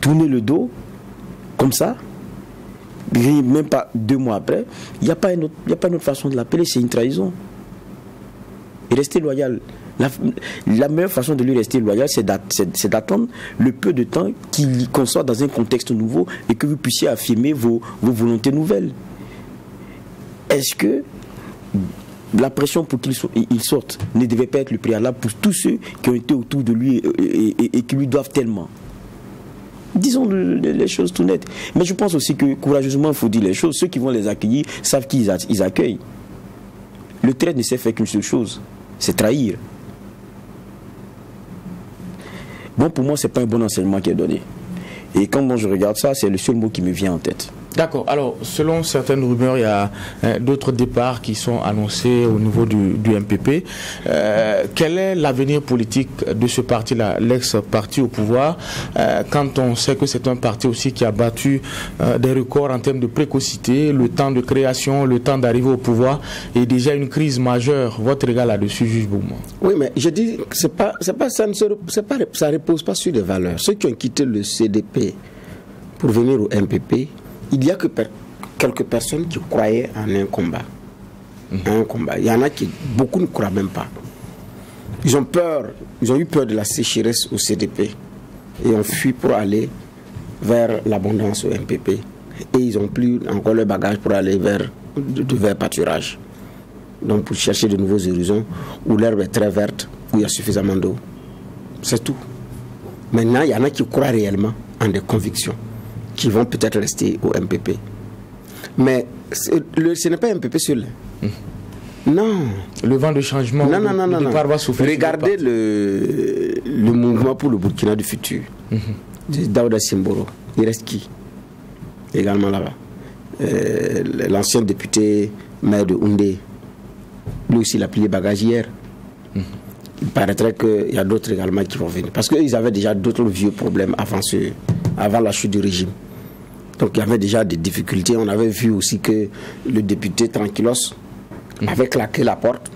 tourner le dos, comme ça, même pas deux mois après, il n'y a, pas une autre, a pas une autre façon de l'appeler, c'est une trahison. et rester loyal. La, meilleure façon de lui rester loyal, c'est d'attendre le peu de temps qu'il soit dans un contexte nouveau et que vous puissiez affirmer vos, vos volontés nouvelles. Est-ce que la pression pour qu'il sorte ne devait pas être le préalable pour tous ceux qui ont été autour de lui et, qui lui doivent tellement? Disons les choses tout nettes. Mais je pense aussi que courageusement, il faut dire les choses. Ceux qui vont les accueillir savent qu'ils ils accueillent. Le trait ne sait faire qu'une seule chose, c'est trahir. Bon, pour moi, ce n'est pas un bon enseignement qui est donné. Et quand je regarde ça, c'est le seul mot qui me vient en tête. D'accord. Alors, selon certaines rumeurs, il y a euh, d'autres départs qui sont annoncés au niveau du, MPP. Euh, quel est l'avenir politique de ce parti-là, l'ex-parti au pouvoir, euh, quand on sait que c'est un parti aussi qui a battu des records en termes de précocité, le temps de création, le temps d'arriver au pouvoir, et déjà une crise majeure. Votre regard là-dessus, juge Boumou. Oui, mais je dis que pas, pas, ça ne pas, repose pas sur des valeurs. Ceux qui ont quitté le CDP pour venir au MPP, il y a que quelques personnes qui croyaient en un combat. Mhm. Un combat. Il y en a qui, beaucoup ne croient même pas. Ils ont peur, ils ont eu peur de la sécheresse au CDP et ont fui pour aller vers l'abondance au MPP. Et ils ont plus encore le bagage pour aller vers, vers pâturage. Donc pour chercher de nouveaux horizons où l'herbe est très verte, où il y a suffisamment d'eau. C'est tout. Maintenant, il y en a qui croient réellement en des convictions qui vont peut-être rester au MPP. Mais ce n'est pas MPP seul. Hmm. Non. Le vent de changement non, non, non, non, non. Regardez le, le mouvement pour le Burkina du futur. Mm Daouda Simboro. Il reste qui Également là-bas? Euh, l'ancien député maire de Houndé. Lui aussi, il a plié bagage hier. Hmm. Il paraîtrait qu'il y a d'autres également qui vont venir. Parce qu'ils avaient déjà d'autres vieux problèmes avant, ce, avant la chute du régime. Donc il y avait déjà des difficultés. On avait vu aussi que le député Tranquillos avait claqué la porte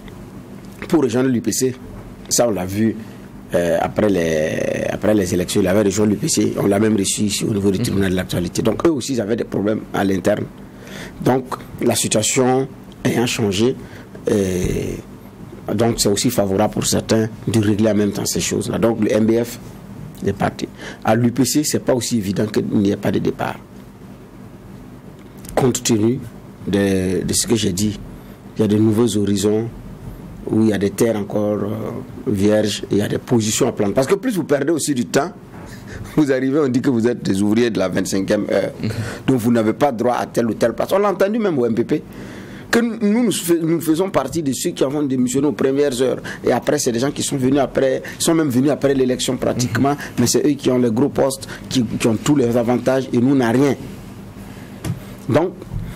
pour rejoindre l'UPC. Ça, on l'a vu euh, après, les, après les élections. Il avait rejoint l'UPC. On l'a même reçu ici au niveau du tribunal de l'actualité. Donc eux aussi, ils avaient des problèmes à l'interne. Donc la situation ayant changé, et donc c'est aussi favorable pour certains de régler en même temps ces choses-là. Donc le MBF est parti. À l'UPC, c'est pas aussi évident qu'il n'y ait pas de départ compte tenu de, ce que j'ai dit, il y a de nouveaux horizons où il y a des terres encore euh, vierges il y a des positions à prendre. Parce que plus vous perdez aussi du temps, [LAUGHS] vous arrivez, on dit que vous êtes des ouvriers de la 25e heure. Mhm. Donc vous n'avez pas droit à telle ou telle place. On l'a entendu même au MPP. Que nous, nous faisons partie de ceux qui avons démissionné aux premières heures. Et après, c'est des gens qui sont venus après, sont même venus après l'élection pratiquement. Mhm. Mais c'est eux qui ont les gros postes, qui, qui ont tous les avantages et nous, n'a rien. Donc,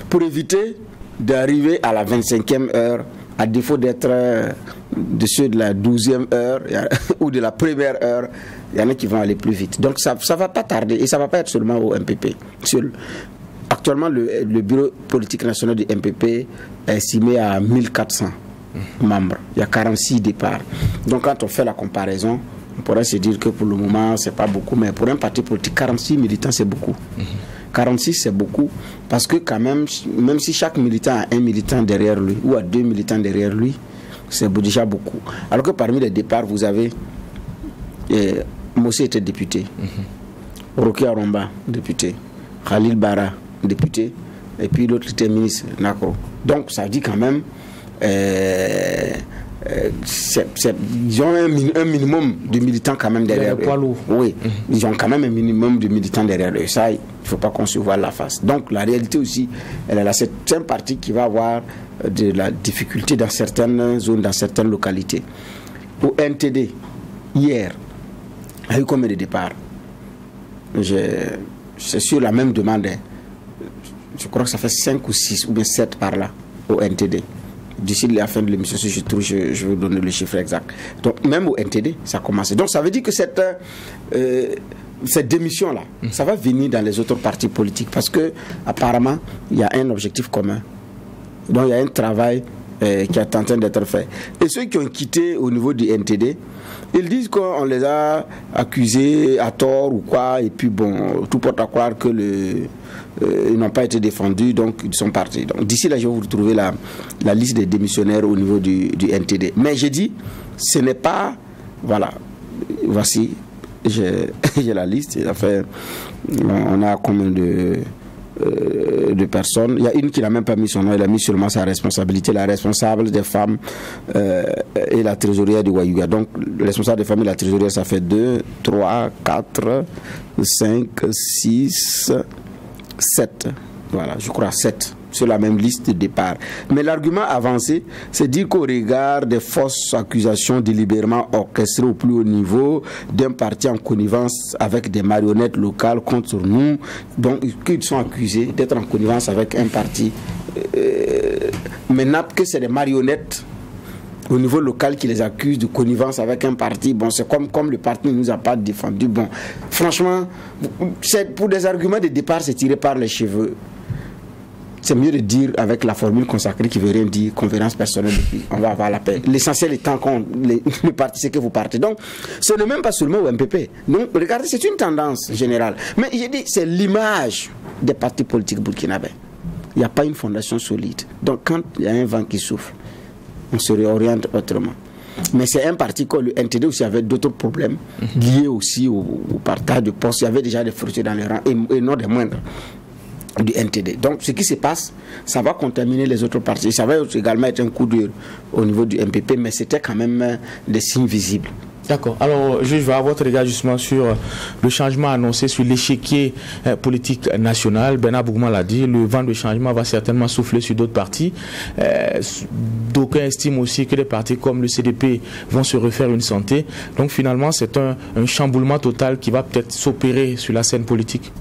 pour éviter d'arriver à la 25e heure, à défaut d'être euh, de ceux de la 12e heure [LAUGHS] ou de la première heure, il y en a qui vont aller plus vite. Donc ça ne va pas tarder et ça ne va pas être seulement au MPP. Actuellement, le, bureau politique national du MPP est estimé à 1400 membres. Il y a 46 départs. Donc quand on fait la comparaison, on pourrait se dire que pour le moment, ce n'est pas beaucoup, mais pour un parti politique, 46 militants, c'est beaucoup. 46, c'est beaucoup, parce que quand même, même si chaque militant a un militant derrière lui, ou a deux militants derrière lui, c'est déjà beaucoup. Alors que parmi les départs, vous avez eh, Mossé était député, mm Aromba, député, Khalil Bara, député, et puis l'autre était ministre, Nako. Donc ça dit quand même... Eh, euh, ils ont un, minimum de militants quand même derrière eux. Oui, mhm. ils ont quand même un minimum de militants derrière eux. Ça, il ne faut pas qu'on se voit la face. Donc la réalité aussi, elle est là. C'est un parti qui va avoir euh, de la difficulté dans certaines zones, dans certaines localités. Au NTD, hier, il y a eu combien de départs? C'est sur la même demande. Hein. Je crois que ça fait 5 ou 6 ou bien 7 par là au NTD. D'ici la fin de l'émission, si je trouve, je, vais vous donner le chiffre exact. Donc, même au NTD, ça a commencé. Donc, ça veut dire que cette, euh, cette démission-là, mm. ça va venir dans les autres partis politiques parce que, apparemment, il y a un objectif commun. Donc, il y a un travail euh, qui est en train d'être fait. Et ceux qui ont quitté au niveau du NTD, ils disent qu'on les a accusés à tort ou quoi, et puis bon, tout porte à croire que le, euh, ils n'ont pas été défendus, donc ils sont partis. Donc d'ici là, je vais vous retrouver la, liste des démissionnaires au niveau du, NTD. Mais j'ai dit, ce n'est pas, voilà, voici, j'ai [LAUGHS] la liste. On a combien de euh, de personnes. Il y a une qui n'a même pas mis son nom, elle a mis seulement sa responsabilité, la responsable des femmes euh, et la trésorière du Wayuga. Donc, le responsable des femmes et la trésorière, ça fait 2, 3, 4, 5, 6, 7. Voilà, je crois 7 sur la même liste de départ. Mais l'argument avancé, c'est dire qu'au regard des fausses accusations délibérément orchestrées au plus haut niveau d'un parti en connivence avec des marionnettes locales contre nous, donc qu'ils sont accusés d'être en connivence avec un parti. Euh, que c'est des marionnettes au niveau local qui les accusent de connivence avec un parti. Bon, c'est comme, comme le parti ne nous a pas défendu. Bon, franchement, pour des arguments de départ, c'est tiré par les cheveux c'est mieux de dire avec la formule consacrée qui veut rien dire, conférence personnelle, on va avoir la paix. L'essentiel étant qu'on [LAUGHS] le parti, c'est que vous partez. Donc, ce n'est même pas seulement au MPP. Donc, regardez, c'est une tendance générale. Mais j'ai dit, c'est l'image des partis politiques burkinabés. Il n'y a pas une fondation solide. Donc, quand il y a un vent qui souffle, on se réoriente autrement. Mais c'est un parti que le NTD aussi avait d'autres problèmes liés aussi au, partage de postes. Il y avait déjà des frustrés dans les rangs et, et non des moindres du NTD. Donc ce qui se passe, ça va contaminer les autres partis. Ça va également être un coup dur au niveau du MPP, mais c'était quand même euh, des signes visibles. D'accord. Alors, je vais avoir votre regard justement sur euh, le changement annoncé sur l'échiquier euh, politique national. Bernard Bougman l'a dit, le vent de changement va certainement souffler sur d'autres partis. D'aucuns estiment aussi que les partis comme le CDP vont se refaire une santé. Donc finalement, c'est un chamboulement total qui va peut-être s'opérer sur la scène politique.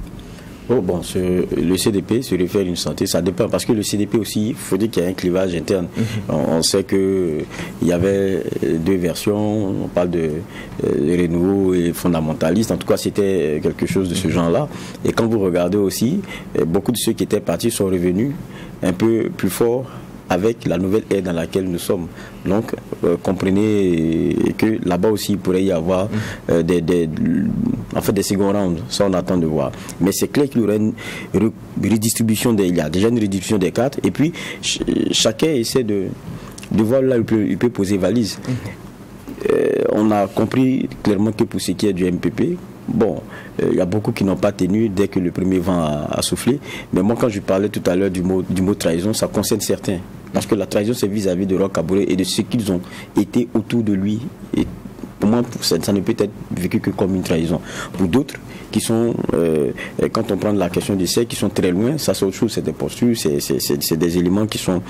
Oh, bon, le CDP se réfère à une santé, ça dépend parce que le CDP aussi, il faut dire qu'il y a un clivage interne. Mhm. on, sait que il y avait deux versions, on parle de, euh, renouveau et fondamentaliste. En tout cas, c'était quelque chose de ce mhm. genre-là. Et quand vous regardez aussi, euh, beaucoup de ceux qui étaient partis sont revenus un peu plus forts avec la nouvelle ère dans laquelle nous sommes. Donc, euh, comprenez que là-bas aussi, il pourrait y avoir mm. euh, des, des, en fait, des second rounds. Ça, on attend de voir. Mais c'est clair qu'il y aura une redistribution des, il y a déjà une redistribution des cartes. Et puis, chacun essaie de, de voir là où il peut, il peut poser valise. Mm. Euh, on a compris clairement que pour ce qui est du MPP, Bon, il y a beaucoup qui n'ont pas tenu dès que le premier vent a, soufflé. Mais moi, quand je parlais tout à l'heure du mot, du mot trahison, ça concerne certains. Parce que la trahison, c'est vis-à-vis de Roch Kabouré et de ce qu'ils ont été autour de lui. Pour moi, ça, ne peut être vécu que comme une trahison. Pour d'autres, qui sont, euh, quand on prend la question sectes, qui sont très loin, ça c'est autre chose, c'est des postures, c'est des éléments qui sont,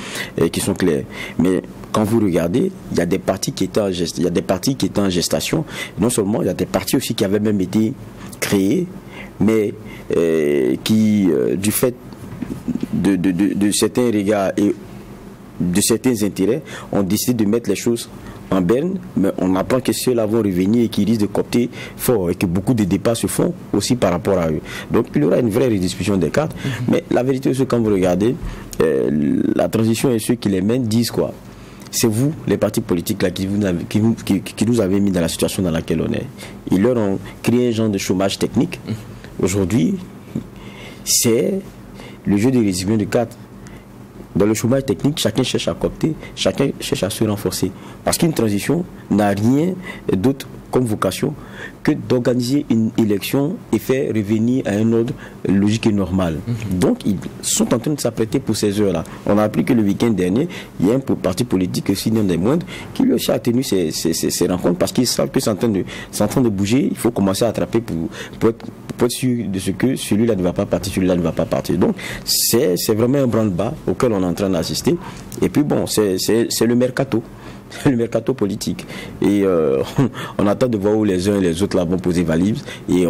euh, qui sont clairs. Mais quand vous regardez, il y a des partis qui étaient en il y a des qui étaient en gestation. Non seulement, il y a des partis aussi qui avaient même été créés, mais euh, qui, du fait de, de, de, certains regards et de certains intérêts, ont décidé de mettre les choses en berne, mais on apprend que ceux-là vont revenir et qui risquent de copter fort et que beaucoup de départs se font aussi par rapport à eux. Donc il y aura une vraie redistribution des cartes. Mhm. Mais la vérité, c'est que quand vous regardez, euh, la transition et ceux qui les mènent disent quoi? C'est vous, les partis politiques là, qui, vous qui, qui, nous avez mis dans la situation dans laquelle on est. Ils leur ont créé un genre de chômage technique. Mhm. Aujourd'hui, c'est le jeu de redistribution de cartes. Dans le chômage technique, chacun cherche à copter, chacun cherche à se renforcer. Parce qu'une transition n'a rien d'autre comme vocation que d'organiser une élection et faire revenir à un ordre logique et normal. Mhm. Donc, ils sont en train de s'apprêter pour ces heures-là. On a appris que le week-end dernier, il y a un parti politique, non des moindres, qui lui aussi a tenu ces, rencontres parce qu'ils savent que c'est en, train de, en train de bouger. Il faut commencer à attraper pour, pour, être, sûr de ce que celui-là ne va pas partir, celui-là ne va pas partir. Donc, c'est vraiment un branle-bas auquel on est en train d'assister. Et puis, bon, c'est le mercato [LAUGHS] le mercato politique. Et euh, [LAUGHS] on attend de voir où les uns et les autres là vont poser valise. Et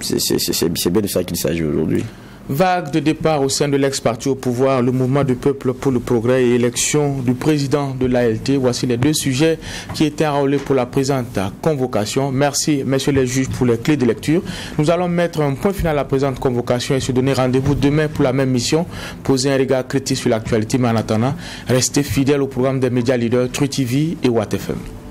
c'est bien de ça qu'il s'agit aujourd'hui. Vague de départ au sein de l'ex-parti au pouvoir, le mouvement du peuple pour le progrès et élection du président de l'ALT. Voici les deux sujets qui étaient enrôlés pour la présente convocation. Merci, messieurs les juges, pour les clés de lecture. Nous allons mettre un point final à la présente convocation et se donner rendez-vous demain pour la même mission. Poser un regard critique sur l'actualité, mais en attendant, restez fidèles au programme des médias leaders True TV et WattFM.